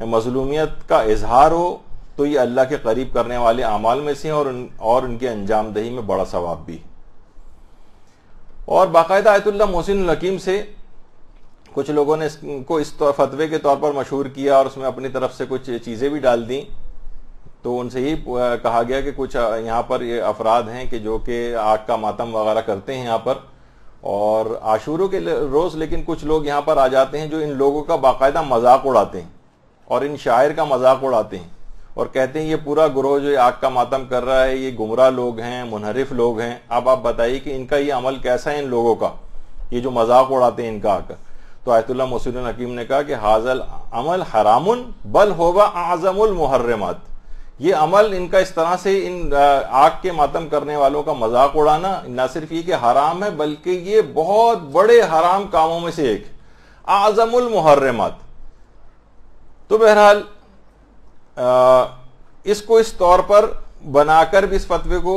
मजलूमियत का इजहार हो तो ये अल्लाह के करीब करने वाले अमाल में से हैं और उन, और उनकी अंजाम दही में बड़ा सवाब भी और बाकायदा आयतुल्ला मोहसिन हकीम से कुछ लोगों ने इसको इस तो फतवे के तौर पर मशहूर किया और उसमें अपनी तरफ़ से कुछ चीज़ें भी डाल दी। तो उनसे ही कहा गया कि कुछ यहाँ पर ये अफराद हैं कि जो कि आग का मातम वगैरह करते हैं यहाँ पर। और आशूरों के रोज़ लेकिन कुछ लोग यहाँ पर आ जाते हैं जो इन लोगों का बाकायदा मज़ाक उड़ाते हैं और इन शायर का मज़ाक उड़ाते हैं और कहते हैं, ये पूरा ग्रोह जो आग का मातम कर रहा है, ये गुमराह लोग हैं, मुनहरिफ लोग हैं। अब आप बताइए कि इनका ये अमल कैसा है इन लोगों का? ये जो मज़ाक उड़ाते हैं इनका आकर। तो आयतुल्ला मुसीन हकीम ने कहा कि हाजल अमल हरामुन, बल होगा आजमुल मुहर्रमात। ये अमल इनका इस तरह से इन आग के मातम करने वालों का मज़ाक उड़ाना, न सिर्फ़ ये कि हराम है, बल्कि ये बहुत बड़े हराम कामों में से एक। आजमुल मुहर्रमात। तो बहरहाल इसको इस तौर पर बनाकर भी इस फतवे को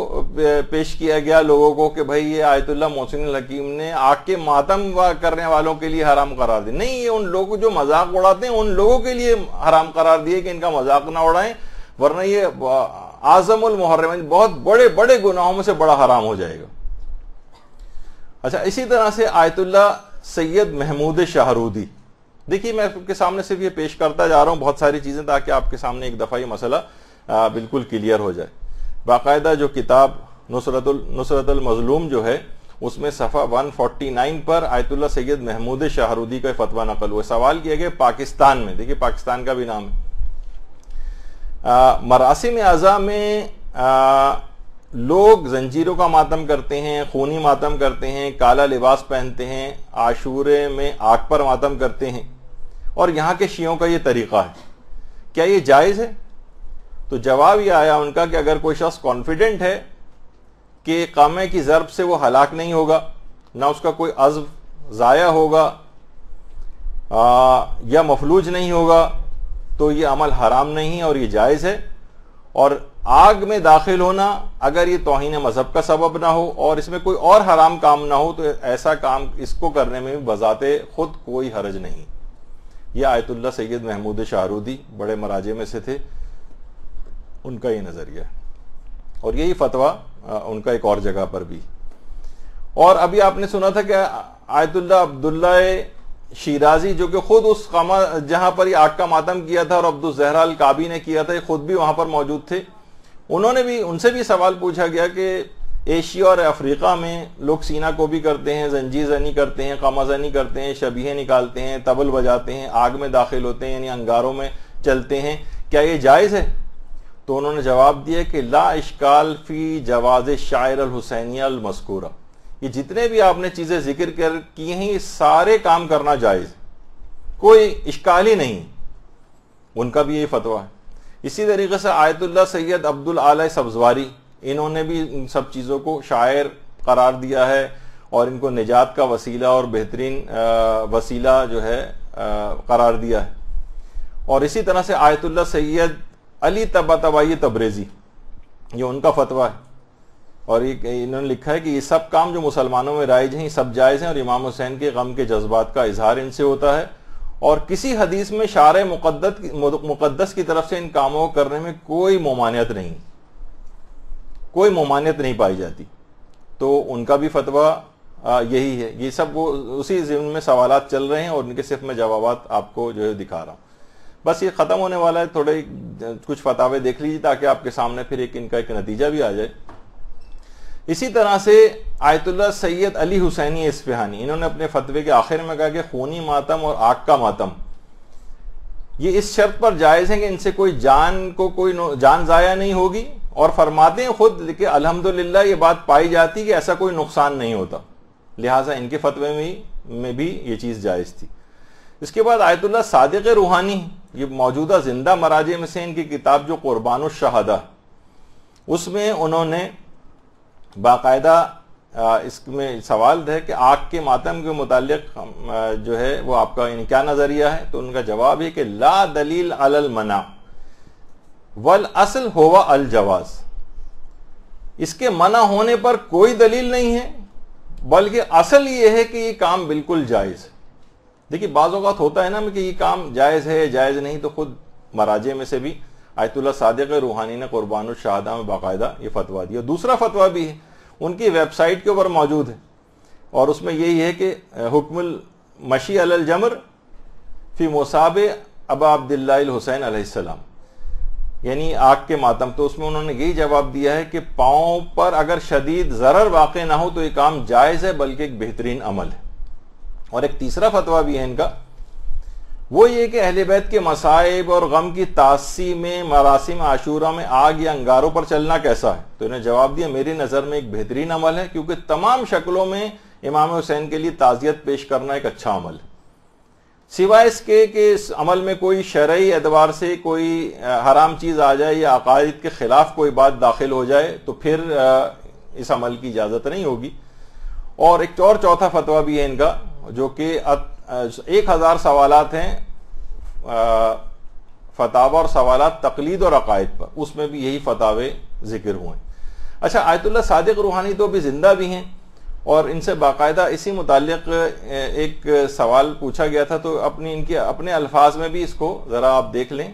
पेश किया गया लोगों को कि भाई ये आयतुल्ला मोहसिन हकीम ने आग के मातम करने वालों के लिए हराम करार दिया। नहीं, ये उन लोगों जो मज़ाक उड़ाते हैं, उन लोगों के लिए हराम करार दिए कि इनका मज़ाक ना उड़ाएँ, वरना ये आजमुल मुहर्रम, बहुत बड़े बड़े गुनाहों में से बड़ा हराम हो जाएगा। अच्छा इसी तरह से आयतुल्ला सैयद महमूद शाहरूदी। देखिए, मैं आपके सामने सिर्फ़ ये पेश करता जा रहा हूँ, बहुत सारी चीज़ें, ताकि आपके सामने एक दफ़ा ये मसला बिल्कुल क्लियर हो जाए। बाकायदा जो किताब नुसरतुल नुसरतुल मजलूम जो है उसमें सफ़ा 149 पर आयतुल्ला सैयद महमूद शाहरुदी का फतवा नकल हुआ सवाल किया गया पाकिस्तान में। देखिए पाकिस्तान का भी नाम है। मरासिम अज़ा में आ, लोग जंजीरों का मातम करते हैं खूनी मातम करते हैं काला लिबास पहनते हैं आशूरे में आग पर मातम करते हैं। और यहाँ के शियों का ये तरीका है। क्या ये जायज़ है? तो जवाब यह आया उनका कि अगर कोई शख्स कॉन्फिडेंट है कि कामे की ज़रब से वो हलाक नहीं होगा ना उसका कोई अज़ ज़ाया होगा आ, या मफलूज नहीं होगा तो ये अमल हराम नहीं है और ये जायज़ है। और आग में दाखिल होना अगर ये तोहन मज़हब का सबब ना हो और इसमें कोई और हराम काम ना हो तो ऐसा काम इसको करने में भी बजाते खुद कोई हरज नहीं। यह आयतुल्ला सैयद महमूद शाहरुदी बड़े मराजे में से थे। उनका ये नज़रिया और यही फतवा उनका एक और जगह पर भी। और अभी आपने सुना था कि आयतुल्ला अब्दुल्ला शीराजी, जो कि खुद उस कमा, जहाँ पर आग का मातम किया था और अब्दुल जहरा काबी ने किया था, ये खुद भी वहाँ पर मौजूद थे। उन्होंने भी, उनसे भी सवाल पूछा गया कि एशिया और अफ्रीका में लोग सीना को भी करते हैं जंजी जनी करते हैं, कमाजनी करते हैं, शबीहें निकालते हैं, तबल बजाते हैं, आग में दाखिल होते हैं, यानी अंगारों में चलते हैं। क्या ये जायज़ है? तो उन्होंने जवाब दिया कि ला इश्काल फ़ी जवाज शायर हुसैनिया मस्कूरा ये जितने भी आपने चीज़ें ज़िक्र कर की हैं सारे काम करना जायज़ कोई इश्काल ही नहीं उनका भी यही फतवा है। इसी तरीके से आयतुल्ला सैयद अब्दुल आला सब्जवारी, इन्होंने भी इन सब चीज़ों को शायर करार दिया है और इनको निजात का वसीला और बेहतरीन वसीला जो है करार दिया है। और इसी तरह से आयतुल्ला सैयद अली तबा तबाई तबरेजी, ये उनका फतवा है। और इन्होंने लिखा है कि ये सब काम जो मुसलमानों में राइज हैं सब जायज़ हैं और इमाम हुसैन के गम के जज्बात का इजहार इनसे होता है। और किसी हदीस में शार मुकद्दस की तरफ़ से इन कामों को करने में कोई ममानियत नहीं, कोई ममानियत नहीं पाई जाती। तो उनका भी फतवा यही है। ये सब वो, उसी जिम्न में सवाल चल रहे हैं और उनके सिर्फ़ मैं जवाब आपको जो है दिखा रहा हूँ। बस ये ख़त्म होने वाला है थोड़े कुछ फतावे देख लीजिए ताकि आपके सामने फिर एक इनका एक नतीजा भी आ जाए। इसी तरह से Ayatollah Sayyid Ali Husseini Isfahani इन्होंने अपने फतवे के आखिर में कहा कि खूनी मातम और आग का मातम ये इस शर्त पर जायज़ है कि इनसे कोई जान को कोई जान जाया नहीं होगी और फरमाते हैं खुद कि अल्हम्दुलिल्लाह ये बात पाई जाती कि ऐसा कोई नुकसान नहीं होता। लिहाजा इनके फतवे में, में भी ये चीज़ जायज़ थी। इसके बाद आयतुल्ला सादिक रूहानी ये मौजूदा ज़िंदा मराजे में से इनकी किताब जो कुर्बान शहादा, उसमें उन्होंने बाकायदा इसमें सवाल है कि आग के मातम के मुतालिक जो है, वो आपका यानी क्या नज़रिया है? तो उनका जवाब है कि ला दलील अल मना, वल असल होवा अल जवाज। इसके मना होने पर कोई दलील नहीं है, बल्कि असल ये है कि ये काम बिल्कुल जायज़ देखिए बाज़ात होता है ना कि ये काम जायज़ है, जायज़ नहीं तो खुद मराजे में से भी आयतुल्ला सादिक रूहानी ने कुर्बान शाहदा में बाकायदा ये फतवा दिया। दूसरा फतवा भी है, उनकी वेबसाइट के ऊपर मौजूद है। और उसमें यही है कि हुक्मुल मशी अल जमर फ़ी मोसाब अबा अब्दुल्ला हुसैन अलैहिस्सलाम यानी आग के मातम तो उसमें उन्होंने यही जवाब दिया है कि पाओ पर अगर शदीद जरर वाक़ ना हो तो ये काम जायज़ है, बल्कि एक बेहतरीन अमल है। और एक तीसरा फतवा भी है इनका। वो ये कि अहल बैत के मसाइब और गम की तासी में, मरासिम, आशूरा में आग या अंगारों पर चलना कैसा है? तो इन्हें जवाब दिया, मेरी नज़र में एक बेहतरीन अमल है, क्योंकि तमाम शक्लों में इमाम हुसैन के लिए ताज़ियत पेश करना एक अच्छा अमल है। सिवाय इसके कि इस अमल में कोई शरय एतबार से कोई हराम चीज़ आ जाए या अकायद के ख़िलाफ़ कोई बात दाखिल हो जाए तो फिर इस अमल की इजाज़त नहीं होगी। और एक और चौथा फतवा भी है इनका जो कि एक हज़ार सवाल हैं फतावा और सवाल तकलीद और अकायद पर। उसमें भी यही फतावे ज़िक्र हुए। अच्छा आयतुल्ला सादिक रूहानी तो अभी ज़िंदा भी हैं, और इनसे बाकायदा इसी मुतालिक एक सवाल पूछा गया था तो अपनी, इनके अपने अल्फाज में भी इसको ज़रा आप देख लें।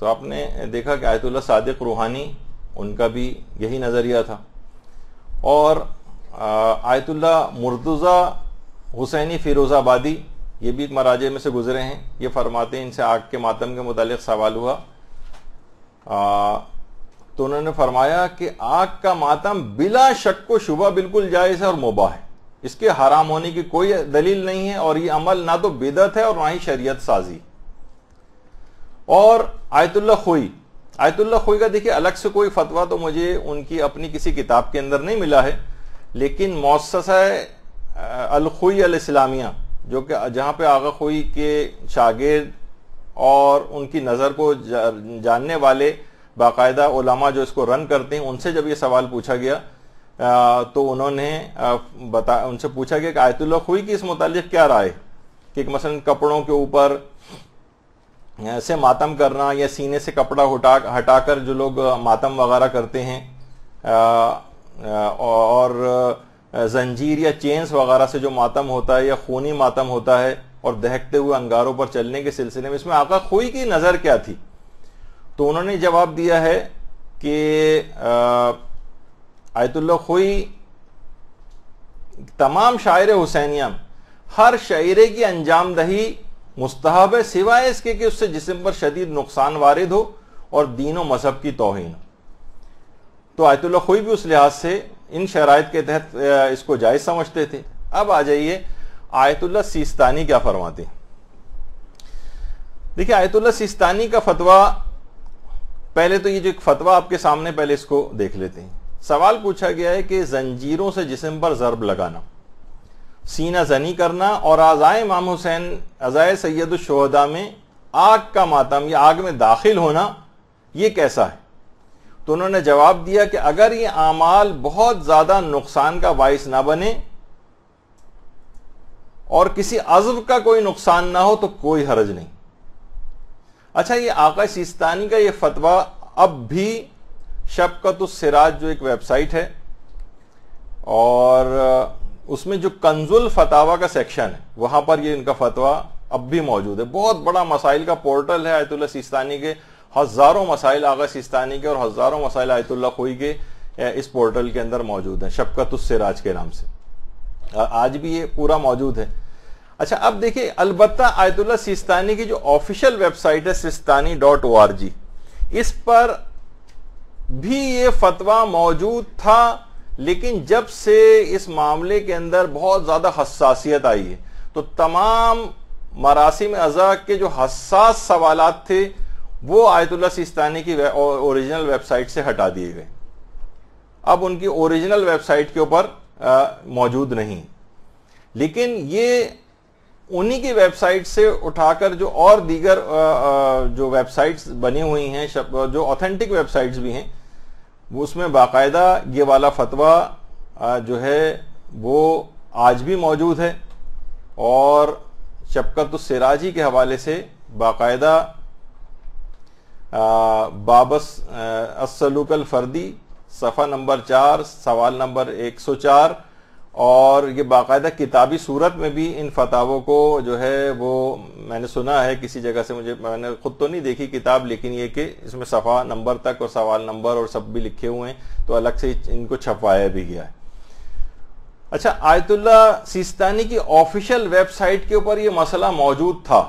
तो आपने देखा कि आयतुल्ला सादिक रूहानी उनका भी यही नज़रिया था और आयतुल्ला मुर्तज़ा हुसैनी फिरोज़ाबादी ये भी मराजे में से गुजरे हैं। ये फरमाते हैं इनसे आग के मातम के मुतालिक सवाल हुआ। आ, तो उन्होंने फरमाया कि आग का मातम बिला शक को शुबा बिल्कुल जायज़ है और मुबा है। इसके हराम होने की कोई दलील नहीं है और ये अमल ना तो बिदत है और ना ही शरीयत साजी। और आयतुल्ला खोई। आयतुल्ला खोई का देखिए अलग से कोई फतवा तो मुझे उनकी अपनी किसी किताब के अंदर नहीं मिला है। लेकिन मौसा अलखुई इस्लामिया जो कि जहाँ पे आगा खुई के शागिर्द और उनकी नज़र को जानने वाले बाकायदा उलमा जो इसको रन करते हैं, उनसे जब ये सवाल पूछा गया तो उन्होंने बता, उनसे पूछा गया कि आयतुल्ला खुई की इस मुतालिक क्या राय कि मसलन कपड़ों के ऊपर से मातम करना या सीने से कपड़ा हटा, हटाकर जो लोग मातम वगैरह करते हैं और जंजीर या चेन्स वगैरह से जो मातम होता है या खूनी मातम होता है और दहकते हुए अंगारों पर चलने के सिलसिले में, इसमें आका खोई की नज़र क्या थी? तो उन्होंने जवाब दिया है कि आयतुल्ला खुई, तमाम शायर हुसैनिया, हर शायरे की अंजाम दही मुस्तहब है, सिवाय इसके कि उससे जिसम पर शदीद नुकसान वारिद हो और दीन मज़हब की तोहन हो। तो आयतुल्ला खुई भी उस लिहाज से इन शराइ के तहत इसको जायज़ समझते थे। अब आ जाइए आयतुल्ला सिस्तानी क्या फरमाते देखिए, आयतुल्ला सिस्तानी का फतवा, पहले तो ये जो एक फतवा आपके सामने, पहले इसको देख लेते हैं। सवाल पूछा गया है कि जंजीरों से जिसम पर जरब लगाना, सीना जनी करना और आज़ाए इमाम हुसैन अज़ाय सैदुलशहदा में आग का मातम या आग में दाखिल होना यह कैसा है? तो उन्होंने जवाब दिया कि अगर ये आमाल बहुत ज़्यादा नुकसान का बायस ना बने और किसी अजब का कोई नुकसान ना हो तो कोई हरज नहीं। अच्छा ये आका सिस्तानी का ये फतवा अब भी शबकत सिराज जो एक वेबसाइट है और उसमें जो कंजुल फतावा का सेक्शन है, वहाँ पर ये इनका फतवा अब भी मौजूद है। बहुत बड़ा मसाइल का पोर्टल है आयतुल्ला सिस्तानी के हज़ारों मसाइल आगा सिस्तानी के और हज़ारों मसाइल आयतुल्ला खोई के इस पोर्टल के अंदर मौजूद है शबकत सिराज के नाम से। आज भी ये पूरा मौजूद है। अच्छा अब देखिए अलबत् आयतुल्ला सिस्तानी की जो ऑफिशियल वेबसाइट है Sistani dot O R G, इस पर भी ये फतवा मौजूद था, लेकिन जब से इस मामले के अंदर बहुत ज़्यादा हसासियत आई है तो तमाम मरासिम अज़ा के जो हसास सवाल थे वो आयतुल्ला सिस्तानी की ओरिजिनल वेबसाइट से हटा दिए गए। अब उनकी ओरिजिनल वेबसाइट के ऊपर मौजूद नहीं। लेकिन ये उन्हीं की वेबसाइट से उठाकर जो और दीगर जो वेबसाइट्स बनी हुई हैं जो ऑथेंटिक वेबसाइट्स भी हैं, वो उसमें बाकायदा ये वाला फतवा जो है, वो आज भी मौजूद है। और शबकत सिराजी के हवाले से बाकायदा बाबस असलुकल फर्दी, सफ़ा नंबर चार, सवाल नंबर एक सौ चार, और ये बाकायदा किताबी सूरत में भी इन फतावों को जो है वो मैंने सुना है, किसी जगह से मुझे, मैंने खुद तो नहीं देखी किताब, लेकिन ये कि इसमें सफ़ा नंबर तक और सवाल नंबर और सब भी लिखे हुए हैं तो अलग से इनको छपवाया भी गया है। अच्छा आयतुल्ला सिस्तानी की ऑफिशियल वेबसाइट के ऊपर ये मसला मौजूद था।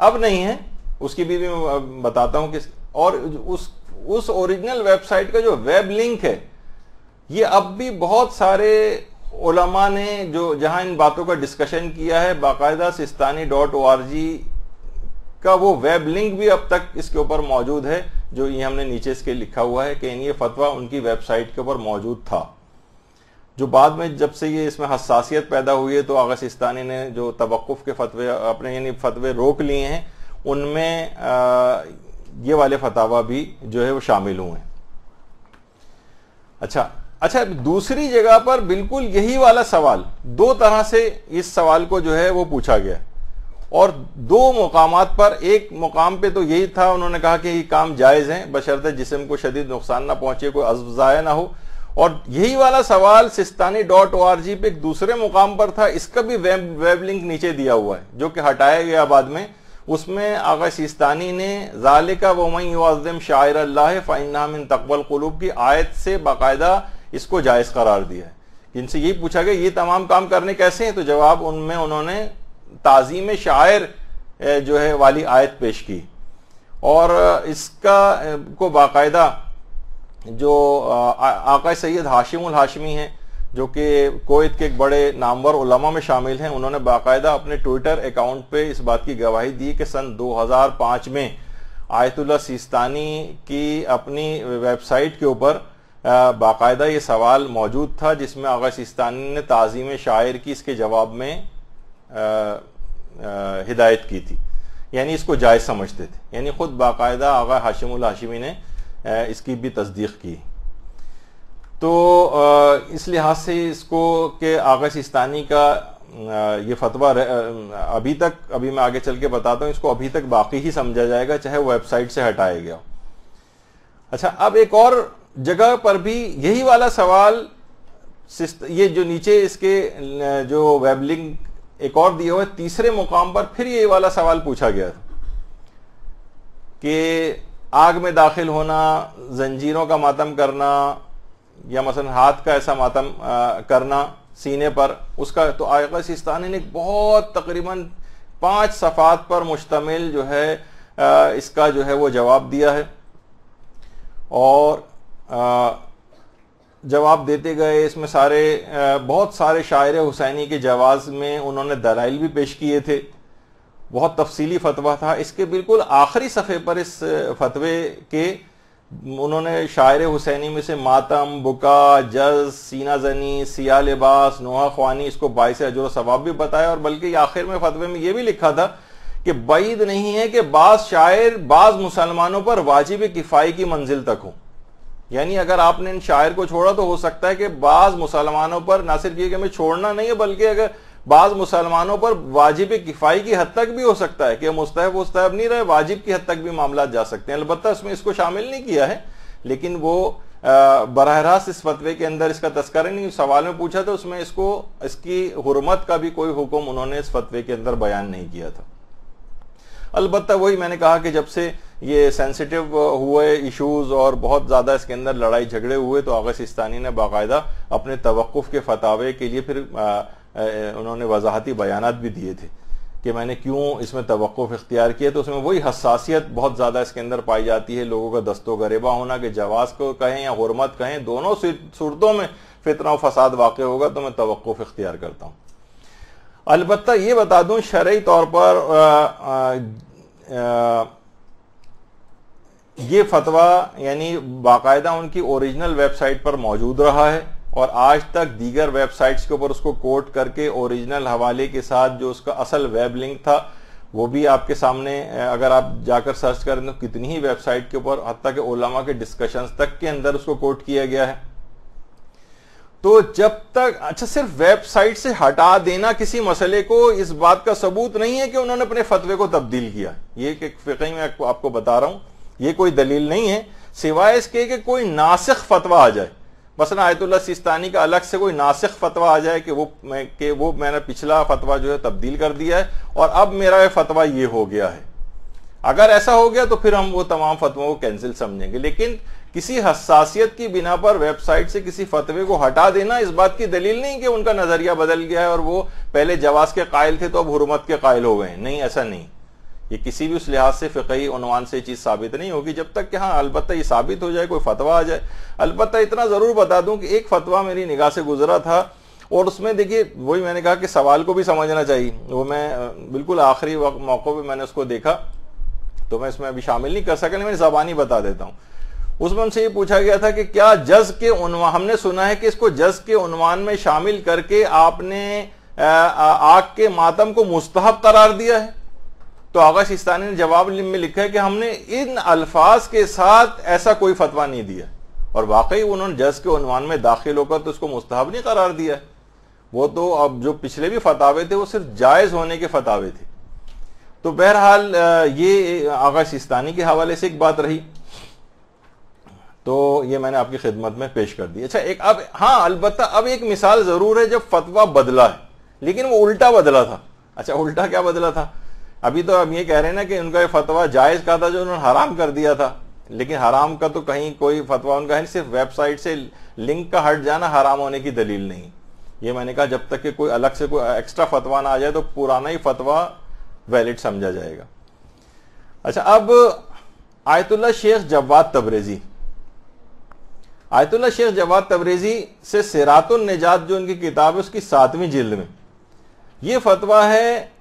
अब नहीं है उसकी भी, भी मैं बताता हूँ कि और उस उस ओरिजिनल वेबसाइट का जो वेब लिंक है ये अब भी बहुत सारे ओलमा ने जो जहाँ इन बातों का डिस्कशन किया है बाकायदा Sistani dot O R G का वो वेब लिंक भी अब तक इसके ऊपर मौजूद है जो ये हमने नीचे इसके लिखा हुआ है कि ये फतवा उनकी वेबसाइट के ऊपर मौजूद था। जो बाद में जब से ये इसमें हसासियत पैदा हुई है तो आगा सिस्तानी ने जो तवक़ुफ़ के फतवे अपने यानी फतवे रोक लिए हैं उनमें ये वाले फतावा भी जो है वो शामिल हुए अच्छा अच्छा दूसरी जगह पर बिल्कुल यही वाला सवाल, दो तरह से इस सवाल को जो है वो पूछा गया। और दो मुकामात पर, एक मुकाम पे तो यही था, उन्होंने कहा कि ये काम जायज़ है, बशर्ते जिसम को शदीद नुकसान ना पहुँचे, कोई अजाया ना हो। और यही वाला सवाल Sistani dot O R G पे एक दूसरे मुकाम पर था, इसका भी वेब वेब लिंक नीचे दिया हुआ है, जो कि हटाया गया बाद में। उसमें आगा ने, जालिका वमई वमईम शायर अल्लाह फ़ाइन तकबल कलूब की आयत से बाकायदा इसको जायज़ करार दिया है। जिनसे यही पूछा गया, ये तमाम काम करने कैसे हैं? तो जवाब उनमें उन्होंने ताजीम शायर जो है, वाली आयत पेश की। और इसका को बाकायदा जो आका सैद हाशिम हाशमी हैं जो कि कोयत के एक बड़े नामवर उलमा में शामिल हैं। उन्होंने बाकायदा अपने ट्विटर अकाउंट पे इस बात की गवाही दी कि सन 2005 में आयतुल्ला सिस्तानी की अपनी वेबसाइट के ऊपर बाकायदा ये सवाल मौजूद था, जिसमें आगा सिस्तानी ने ताज़ीम शायर की इसके जवाब में हिदायत की थी। यानी इसको जायज़ समझते थे। यानी खुद बाकायदा आगा हाशिमुल हाशिमी ने इसकी भी तस्दीक की। तो इस लिहाज से इसको के आगा सिस्तानी का ये फतवा अभी तक, अभी मैं आगे चल के बताता हूँ, इसको अभी तक बाकी ही समझा जाएगा, चाहे वेबसाइट से हटाया गया अच्छा अब एक और जगह पर भी यही वाला सवाल ये जो नीचे इसके जो वेब लिंक एक और दिया हुआ है, तीसरे मुकाम पर फिर ये वाला सवाल पूछा गया कि आग में दाखिल होना, जंजीरों का मातम करना या मसलन हाथ का ऐसा मातम करना सीने पर उसका तो आयका सिस्तानी ने बहुत तकरीबन पाँच सफ़ात पर मुश्तमिल जो है आ, इसका जो है वो जवाब दिया है। और जवाब देते गए इसमें सारे आ, बहुत सारे शायर हुसैनी के जवाब में उन्होंने दलाइल भी पेश किए थे। बहुत तफसीली फतवा था। इसके बिल्कुल आखिरी सफ़े पर इस फतवे के उन्होंने शायर हुसैनी में से मातम, बुका, जज, सीना जनी, सिया लिबास, नोहा ख्वानी, इसको बाईस अजर सवाब भी बताया और बल्कि आखिर में फतवे में यह भी लिखा था कि बैद नहीं है कि बाज शायर, बाज मुसलमानों पर वाजिब किफ़ाई की मंजिल तक हो। यानी अगर आपने इन शायर को छोड़ा तो हो सकता है कि बाज मुसलमानों पर ना सिर्फ़ ये कि हमें छोड़ना नहीं है, बल्कि अगर बाज मुसलमानों पर वाजिब किफ़ाई की हद तक भी हो सकता है कि मुस्तहब मुस्तहब नहीं रहे, वाजिब की हद तक भी मामला जा सकते हैं। अलबत्त इसमें इसको शामिल नहीं किया है, लेकिन वो बरह रास्त इस फतवे के अंदर इसका तस्कर नहीं, सवाल में पूछा था, उसमें इसको, इसकी हरमत का भी कोई हुक्म उन्होंने इस फतवे के अंदर बयान नहीं किया था। अलबत् वही मैंने कहा कि जब से ये सेंसिटिव हुए इश्यूज़ और बहुत ज़्यादा इसके अंदर लड़ाई झगड़े हुए तो आगा सिस्तानी ने बाकायदा अपने तवक़ुफ़ के फतावे के लिए फिर उन्होंने वजाहती बयान भी दिए थे कि मैंने क्यों इसमें तवक़ुफ़ इख्तियार किया तो उसमें वही हसासियत बहुत ज़्यादा इसके अंदर पाई जाती है लोगों का दस्तो गरेबा होना कि जवाब को कहें या हरमत कहें दोनों सूरतों में फितना फसाद वाक़ होगा तो मैं तवक़ुफ़ इख्तियार करता हूँ। अलबत् ये बता दूँ शरय तौर पर आ, आ, आ, ये फतवा यानी बाकायदा उनकी ओरिजिनल वेबसाइट पर मौजूद रहा है। और आज तक दीगर वेबसाइट्स के ऊपर उसको कोट करके ओरिजिनल हवाले के साथ जो उसका असल वेब लिंक था, वो भी आपके सामने अगर आप जाकर सर्च करें तो कितनी ही वेबसाइट के ऊपर हती के ओलामा के डिस्कशंस तक के अंदर उसको कोट किया गया है। तो जब तक अच्छा सिर्फ़ वेबसाइट से हटा देना किसी मसले को, इस बात का सबूत नहीं है कि उन्होंने अपने फतवे को तब्दील किया ये एक फ़िक्र में आपको बता रहा हूँ, ये कोई दलील नहीं है, सिवाय इसके कि कोई नासिक फतवा आ जाए। मसलन आयतुल्ला सिस्तानी का अलग से कोई नासिक फतवा आ जाए कि वो मैं, कि वो मैंने पिछला फतवा जो है तब्दील कर दिया है, और अब मेरा फतवा ये हो गया है। अगर ऐसा हो गया तो फिर हम वो तमाम फतवों को कैंसिल समझेंगे। लेकिन किसी हसासियत की बिना पर वेबसाइट से किसी फतवे को हटा देना इस बात की दलील नहीं कि उनका नज़रिया बदल गया है और वो पहले जवाब के कायल थे तो अब हुरमत के कायल हो गए नहीं, ऐसा नहीं। ये किसी भी उस लिहाज से फ़िकी उनवान से चीज़ साबित नहीं होगी जब तक कि हाँ अलबत्त ये साबित हो जाए, कोई फतवा आ जाए। अलबत्त इतना ज़रूर बता दूँ कि एक फतवा मेरी निगाह से गुजरा था और उसमें देखिए, वही मैंने कहा कि सवाल को भी समझना चाहिए। वो मैं बिल्कुल आखिरी मौक़ों पर मैंने उसको देखा तो मैं इसमें अभी शामिल नहीं कर सका लेकिन मैं जबानी बता देता हूँ। उसमें उनसे ये पूछा गया था कि क्या जज के उनवान हमने सुना है कि इसको जज के उनवान में शामिल करके आपने आग के मातम को मुस्तहब करार दिया है? तो आगा सिस्तानी ने जवाब में लिखा है कि हमने इन अल्फाज के साथ ऐसा कोई फतवा नहीं दिया। और वाकई उन्होंने जज के उनवान में दाखिल होकर तो उसको मुस्तहब नहीं करार दिया। वो तो अब जो पिछले भी फतावे थे, वो सिर्फ़ जायज़ होने के फतावे थे। तो बहरहाल ये आगा सिस्तानी के हवाले से एक बात रही। तो ये मैंने आपकी खिदमत में पेश कर दी। अच्छा एक अब हाँ अलबत् अब एक मिसाल ज़रूर है जब फतवा बदला है। लेकिन वो उल्टा बदला था। अच्छा उल्टा क्या बदला था? अभी तो हम ये कह रहे हैं ना कि उनका फतवा जायज़ का था जो उन्होंने हराम कर दिया था। लेकिन हराम का तो कहीं कोई फतवा उनका है सिर्फ़ वेबसाइट से लिंक का हट जाना हराम होने की दलील नहीं। ये मैंने कहा, जब तक कि कोई अलग से कोई एक्स्ट्रा फतवा ना आ जाए तो पुराना ही फतवा वैलिड समझा जाएगा। अच्छा अब Ayatollah Sheikh Jawad Tabrizi. Ayatollah Sheikh Jawad Tabrizi से सिरातुल निजात जो उनकी किताब है, उसकी सातवीं जिल्द में। यह फतवा है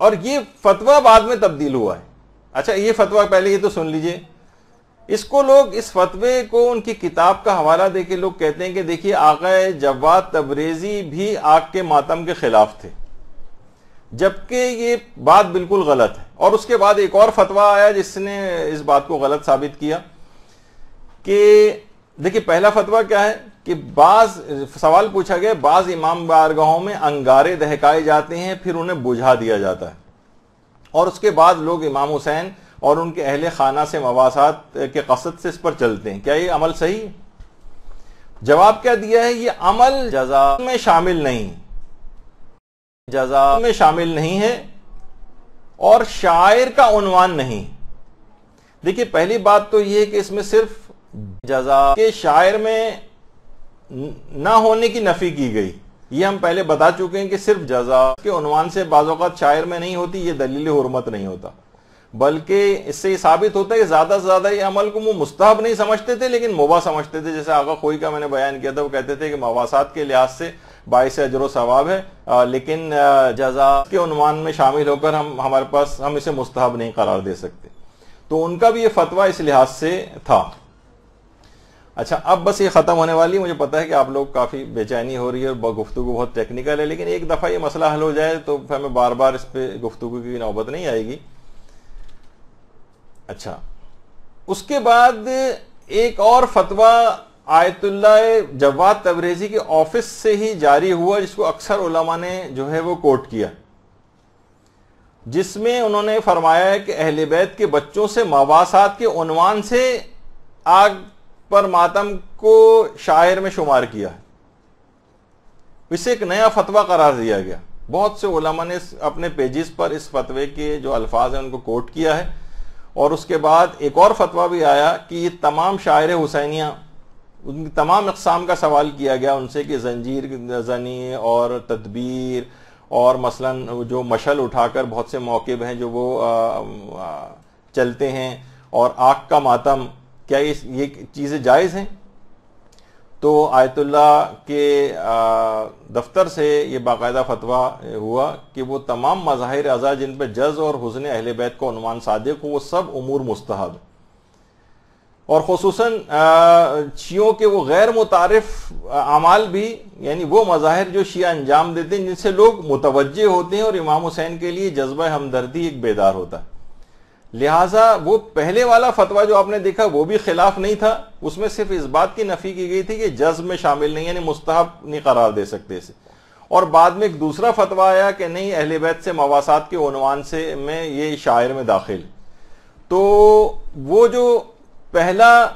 और ये फतवा बाद में तब्दील हुआ है। अच्छा ये फतवा पहले ये तो सुन लीजिए। इसको लोग, इस फतवे को उनकी किताब का हवाला देके लोग कहते हैं कि देखिए आका जवाद तबरेजी भी आग के मातम के खिलाफ थे। जबकि ये बात बिल्कुल गलत है। और उसके बाद एक और फतवा आया जिसने इस बात को गलत साबित किया कि देखिए, पहला फतवा क्या है कि बाज, सवाल पूछा गया, बाज इमाम बारगाहों में अंगारे दहकाए जाते हैं, फिर उन्हें बुझा दिया जाता है। और उसके बाद लोग इमाम हुसैन और उनके अहले खाना से मवासात के कसद से इस पर चलते हैं। क्या ये अमल सही? जवाब क्या दिया है? ये अमल जजा में शामिल नहीं। जजा में शामिल नहीं है और शायर का उनवान नहीं। देखिए, पहली बात तो यह है कि इसमें सिर्फ़ जजा के शायर में ना होने की नफी की गई। ये हम पहले बता चुके हैं कि सिर्फ़ जजा के उनवान से बाज़ात शायर में नहीं होती ये दलील हरमत नहीं होता। बल्कि इससे साबित होता है कि ज़्यादा से ज़्यादा ये अमल को वो मुस्तहब नहीं समझते थे लेकिन मुबा समझते थे। जैसे आगा खोई का मैंने बयान किया था वो कहते थे कि मवासात के लिहाज से बाईस अजर सवाब है। आ, लेकिन जजा के उनवान में शामिल होकर हम हमारे पास हम इसे मुस्तहब नहीं करार दे सकते। तो उनका भी ये फतवा इस लिहाज से था। अच्छा अब बस ये ख़त्म होने वाली, मुझे पता है कि आप लोग काफ़ी बेचैनी हो रही है और गुफ्तु बहुत टेक्निकल है, लेकिन एक दफ़ा ये मसला हल हो जाए तो फिर हमें बार बार इस पर गुफ्तु की नौबत नहीं आएगी। अच्छा उसके बाद एक और फतवा आयतुल्ला जवाद तबरेजी के ऑफ़िस से ही जारी हुआ, जिसको अक्सर उलमा ने जो है वो कोट किया। जिसमें उन्होंने फरमाया है कि अहल बैत के बच्चों से मवासात के उनवान से आग पर मातम को शायर में शुमार किया है। इसे एक नया फतवा करार दिया गया। बहुत से उलमा ने अपने पेजेस पर इस फतवे के जो अल्फाज हैं उनको कोट किया है। और उसके बाद एक और फतवा भी आया कि ये तमाम शायर हुसैनिया उनकी तमाम अकसाम का सवाल किया गया उनसे कि जंजीर जनी और तदबीर और मसलन जो मशल उठाकर बहुत से मौके हैं जो वो आ, आ, चलते हैं और आग का मातम क्या ये ये चीज़ें जायज़ हैं? तो आयतुल्ला के दफ्तर से ये बाकायदा फतवा हुआ कि वो तमाम मज़ाहिर अज़ा जिन पर जज और हुसन अहल बैत को अनुमान सादिक हो, वो सब उमूर मुस्तहब और खसूस शियों के वो गैर मुतारफ अमाल भी, यानी वो मज़ाहिर जो शिया अंजाम देते हैं, जिनसे लोग मुतवजे होते हैं और इमाम हुसैन के लिए जज्बा हमदर्दी एक बेदार होता है। लिहाजा वो पहले वाला फतवा जो आपने देखा, वो भी खिलाफ नहीं था। उसमें सिर्फ़ इस बात की नफी की गई थी कि जज्ब में शामिल नहीं, यानी मुस्तहब नहीं करार दे सकते इसे। और बाद में एक दूसरा फतवा आया कि नहीं, अहल बैत से मवासात के उनवान से में ये शायर में दाखिल। तो वो जो पहला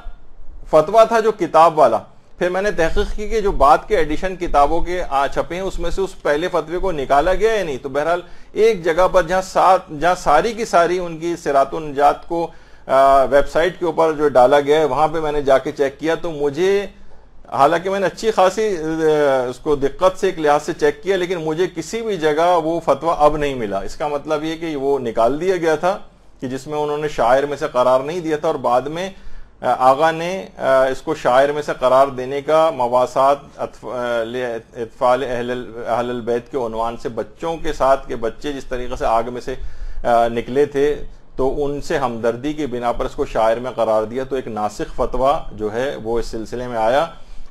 फतवा था, जो किताब वाला फिर मैंने तहकीक की कि जो बाद के एडिशन किताबों के, आ, छपे हैं, उसमें से उस पहले फतवे को निकाला गया या नहीं? तो बहरहाल, एक जगह पर जहाँ सात, जहाँ सारी की सारी उनकी सिरातुलजात को वेबसाइट के ऊपर जो डाला गया है, वहाँ पे मैंने जाके चेक किया। तो मुझे, हालाँकि मैंने अच्छी खासी उसको दिक्कत से एक लिहाज से चेक किया, लेकिन मुझे किसी भी जगह वो फतवा अब नहीं मिला। इसका मतलब ये कि वो निकाल दिया गया था, कि जिसमें उन्होंने शायर में से करार नहीं दिया था और बाद में आगा ने इसको शायर में से करार देने का मवासात इतफाल अहल बैत के उनवान से बच्चों के साथ के बच्चे जिस तरीके से आग में से निकले थे तो उनसे हमदर्दी की बिना पर इसको शायर में करार दिया। तो एक नासिक फतवा जो है, वो इस सिलसिले में आया।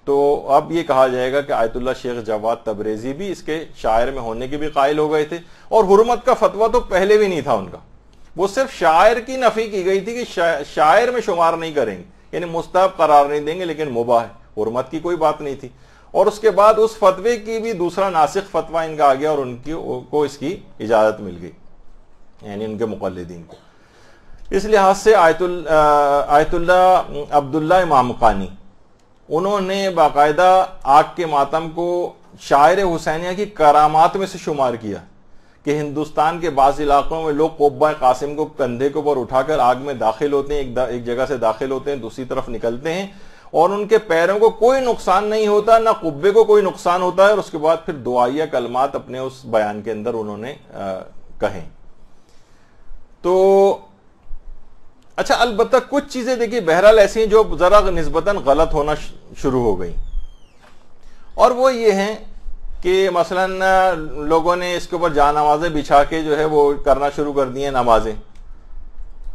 तो अब ये कहा जाएगा कि आयतुल्ला शेख जवाद तबरेजी भी इसके शायर में होने के भी कायल हो गए थे। और हुरमत का फतवा तो पहले भी नहीं था उनका। वो सिर्फ़ शायर की नफी की गई थी कि शा, शायर में शुमार नहीं करेंगे। यानी मुस्तब करार नहीं देंगे लेकिन मुबाह हरमत की कोई बात नहीं थी। और उसके बाद उस फतवे की भी दूसरा नासिक फतवा इनका आ गया और उनकी को इसकी इजाज़त मिल गई। यानी उनके मुकलदीन को। इस लिहाज से आयतुल आयतुल्ला अब्दुल्ला इमाम खानी उन्होंने बाकायदा आग के मातम को शायर हुसैनिया की करामात में से शुमार किया। कि हिंदुस्तान के बाज इलाकों में लोग कोब्बा कासिम को कंधे के ऊपर उठाकर आग में दाखिल होते हैं एक, दा, एक जगह से दाखिल होते हैं दूसरी तरफ़ निकलते हैं और उनके पैरों को कोई नुकसान नहीं होता ना कुब्बे को कोई नुकसान होता है और उसके बाद फिर दुआया कलमात अपने उस बयान के अंदर उन्होंने कहे। तो अच्छा अलबत्ता कुछ चीज़ें देखिए बहरहाल ऐसी हैं जो जरा नस्बता गलत होना शुरू हो गई। और वो ये हैं कि मसलन लोगों ने इसके ऊपर जा नमाजें बिछा के जो है वो करना शुरू कर दी हैं नमाजें।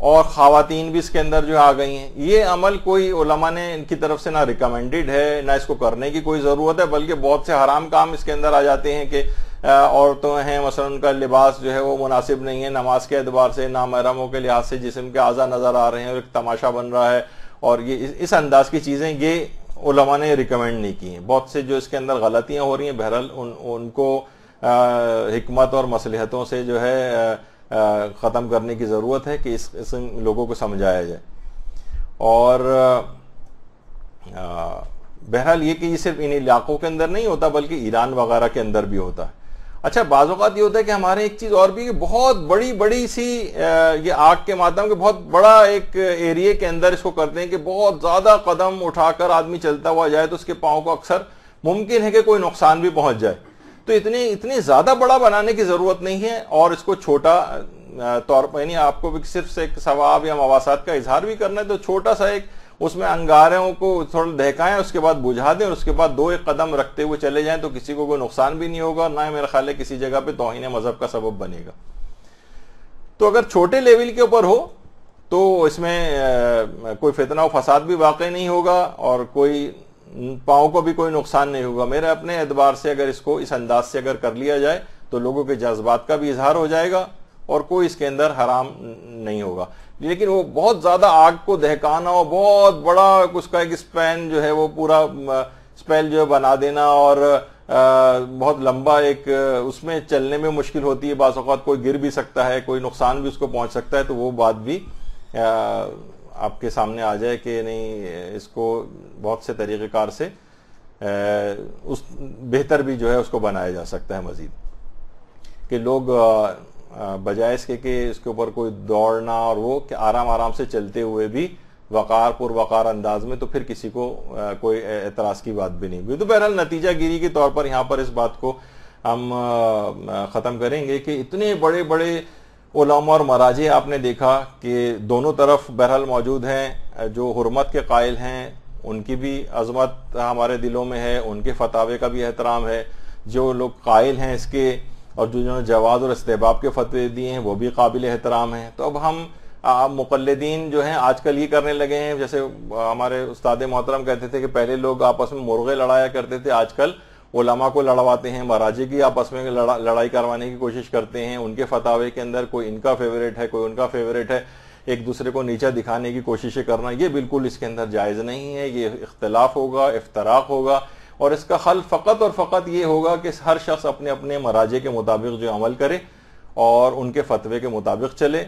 और खातन भी इसके अंदर जो आ गई हैं। ये अमल कोई उलमा ने इनकी तरफ़ से ना रिकमेंडेड है, ना इसको करने की कोई ज़रूरत है, बल्कि बहुत से हराम काम इसके अंदर आ जाते हैं कि औरतों हैं, मसलन उनका लिबास जो है वो मुनासिब नहीं है नमाज़ के अतबार से, ना महरमों के लिहाज से जिसम के आज़ा नज़र आ रहे हैं और एक तमाशा बन रहा है। और ये इस अंदाज की चीज़ें, ये उलमा ने रिकमेंड नहीं की हैं बहुत से जो इसके अंदर गलतियाँ हो रही हैं बहरहाल उन, उनको हमत और मसलहतों से जो है ख़त्म करने की ज़रूरत है कि इस, इस लोगों को समझाया जाए। और बहरहाल ये कि ये सिर्फ़ इन इलाकों के अंदर नहीं होता बल्कि ईरान वगैरह के अंदर भी होता है। अच्छा बाज़ात ये होता है कि हमारे एक चीज़ और भी बहुत बड़ी बड़ी सी ये आग के माध्यम के बहुत बड़ा एक एरिए के अंदर इसको करते हैं कि बहुत ज़्यादा कदम उठाकर आदमी चलता हुआ जाए तो उसके पाँव को अक्सर मुमकिन है कि कोई नुकसान भी पहुँच जाए। तो इतने इतने ज़्यादा बड़ा बनाने की ज़रूरत नहीं है और इसको छोटा तौर पर, यानी आपको सिर्फ़ एक सवाब या मवासात का इजहार भी करना है तो छोटा सा एक उसमें अंगारों को थोड़ा दहकाएँ उसके बाद बुझा दें और उसके बाद दो एक कदम रखते हुए चले जाएँ तो किसी को कोई नुकसान भी नहीं होगा ना मेरा ख्याल है किसी जगह पे तोहिन मज़हब का सबब बनेगा। तो अगर छोटे लेवल के ऊपर हो तो इसमें कोई फितना फसाद भी वाकई नहीं होगा और कोई पाओ को भी कोई नुकसान नहीं होगा। मेरे अपने एतबार से अगर इसको, इस अंदाज से अगर कर लिया जाए तो लोगों के जज्बात का भी इजहार हो जाएगा और कोई इसके अंदर हराम नहीं होगा। लेकिन वो बहुत ज़्यादा आग को दहकाना और बहुत बड़ा उसका एक स्पैन जो है वो पूरा स्पेल जो है बना देना और आ, बहुत लंबा एक उसमें चलने में मुश्किल होती है। बाज़ात कोई गिर भी सकता है कोई नुकसान भी उसको पहुँच सकता है तो वो बात भी आ, आपके सामने आ जाए कि नहीं इसको बहुत से तरीक़ेकार से आ, उस बेहतर भी जो है उसको बनाया जा सकता है मजीद। कि लोग बजाय इसके कि इसके ऊपर कोई दौड़ना और वो कि आराम आराम से चलते हुए भी वकार पुर वकार अंदाज में तो फिर किसी को आ, कोई एतराज़ की बात भी नहीं हुई। तो बहरहाल नतीजा गिरी के तौर पर यहाँ पर इस बात को हम ख़त्म करेंगे कि इतने बड़े बड़े ओलामा और मराजे आपने देखा कि दोनों तरफ़ बहरहाल मौजूद हैं जो हरमत के कायल हैं उनकी भी अजमत हमारे दिलों में है उनके फतावे का भी एहतराम है। जो लोग कायल हैं इसके और जो जिन्होंने जवाब और इस्तेबाब के फतवे दिए हैं वो भी काबिल एहतराम हैं। तो अब हम मुकलदीन जो हैं आजकल ये करने लगे हैं। जैसे हमारे उस्ताद मोहतरम कहते थे कि पहले लोग आपस में मुर्गे लड़ाया करते थे। आजकल ओलमा को लड़वाते हैं महाराजे की आपस में लड़ा, लड़ाई करवाने की कोशिश करते हैं। उनके फतावे के अंदर कोई इनका फेवरेट है कोई उनका फेवरेट है। एक दूसरे को नीचा दिखाने की कोशिशें करना ये बिल्कुल इसके अंदर जायज़ नहीं है। ये इख्तलाफ होगा इफ्तराक होगा। और इसका हल फ़कत और फ़कत ये होगा कि हर शख्स अपने अपने मराजे के मुताबिक जो अमल करे और उनके फतवे के मुताबिक चले।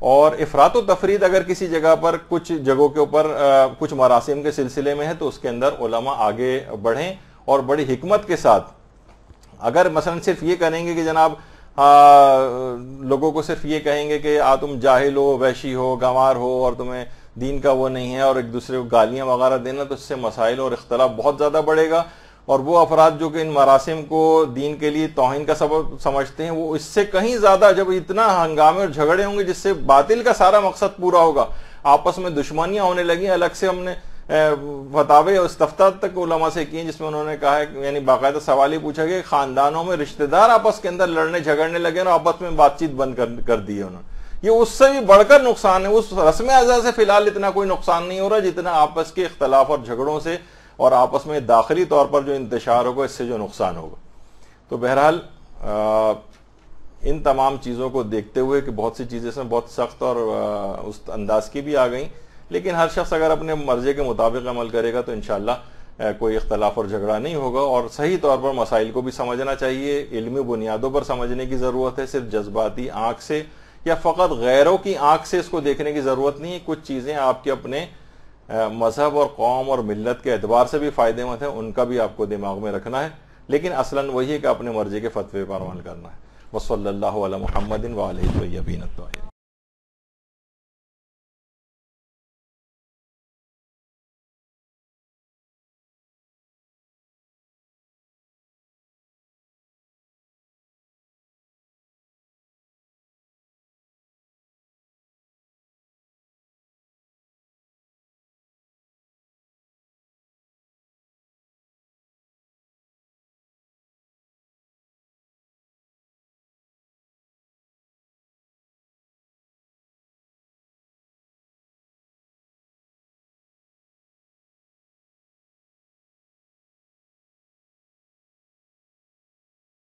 और अफरात तफरीद अगर किसी जगह पर कुछ जगहों के ऊपर कुछ मरासिम के सिलसिले में है तो उसके अंदर उलमा आगे बढ़ें और बड़ी हिकमत के साथ। अगर मसलन सिर्फ़ ये करेंगे कि जनाब आ, लोगों को सिर्फ़ ये कहेंगे कि आ तुम जाहिल हो वैशी हो गंवार हो और तुम्हें दीन का वो नहीं है और एक दूसरे को गालियाँ वगैरह देना तो इससे मसाइल और इख्तलाफ बहुत ज़्यादा बढ़ेगा। और वो अफराद जो कि इन मरासिम को दीन के लिए तोहिन का सबब समझते हैं वो इससे कहीं ज़्यादा जब इतना हंगामे और झगड़े होंगे जिससे बातिल का सारा मकसद पूरा होगा आपस में दुश्मनियाँ होने लगी। अलग से हमने फतावे और इस्तफ्ता तक उलमा से किए जिसमें उन्होंने कहा है यानी बाकायदा सवाल ही पूछा कि खानदानों में रिश्तेदार आपस के अंदर लड़ने झगड़ने लगे और आपस में बातचीत बंद कर, कर दी है उन्होंने। ये उससे भी बढ़कर नुकसान है। उस रस्म अजा से फ़िलहाल इतना कोई नुकसान नहीं हो रहा जितना आपस के इख्तलाफ और झगड़ों से और आपस में दाखिली तौर पर जो इंतशार होगा इससे जो नुकसान होगा। तो बहरहाल इन तमाम चीज़ों को देखते हुए कि बहुत सी चीज़ें इसमें बहुत सख्त और आ, उस अंदाज की भी आ गई। लेकिन हर शख्स अगर अपने मर्जे के मुताबिक अमल करेगा तो इनशाला कोई इख्तलाफ और झगड़ा नहीं होगा। और सही तौर पर मसाइल को भी समझना चाहिए। इलमी बुनियादों पर समझने की ज़रूरत है। सिर्फ़ जज्बाती आँख से या फ़कत गैरों की आँख से इसको देखने की ज़रूरत नहीं है, कुछ चीज़ें आपके अपने मज़हब और कौम और मिलत के एतबार से भी फ़ायदेमंद है, उनका भी आपको दिमाग में रखना है। लेकिन असलन वही है कि अपने मर्ज़ी के फतवे पर अमल करना है। वसल्ला महमदिन वालबीन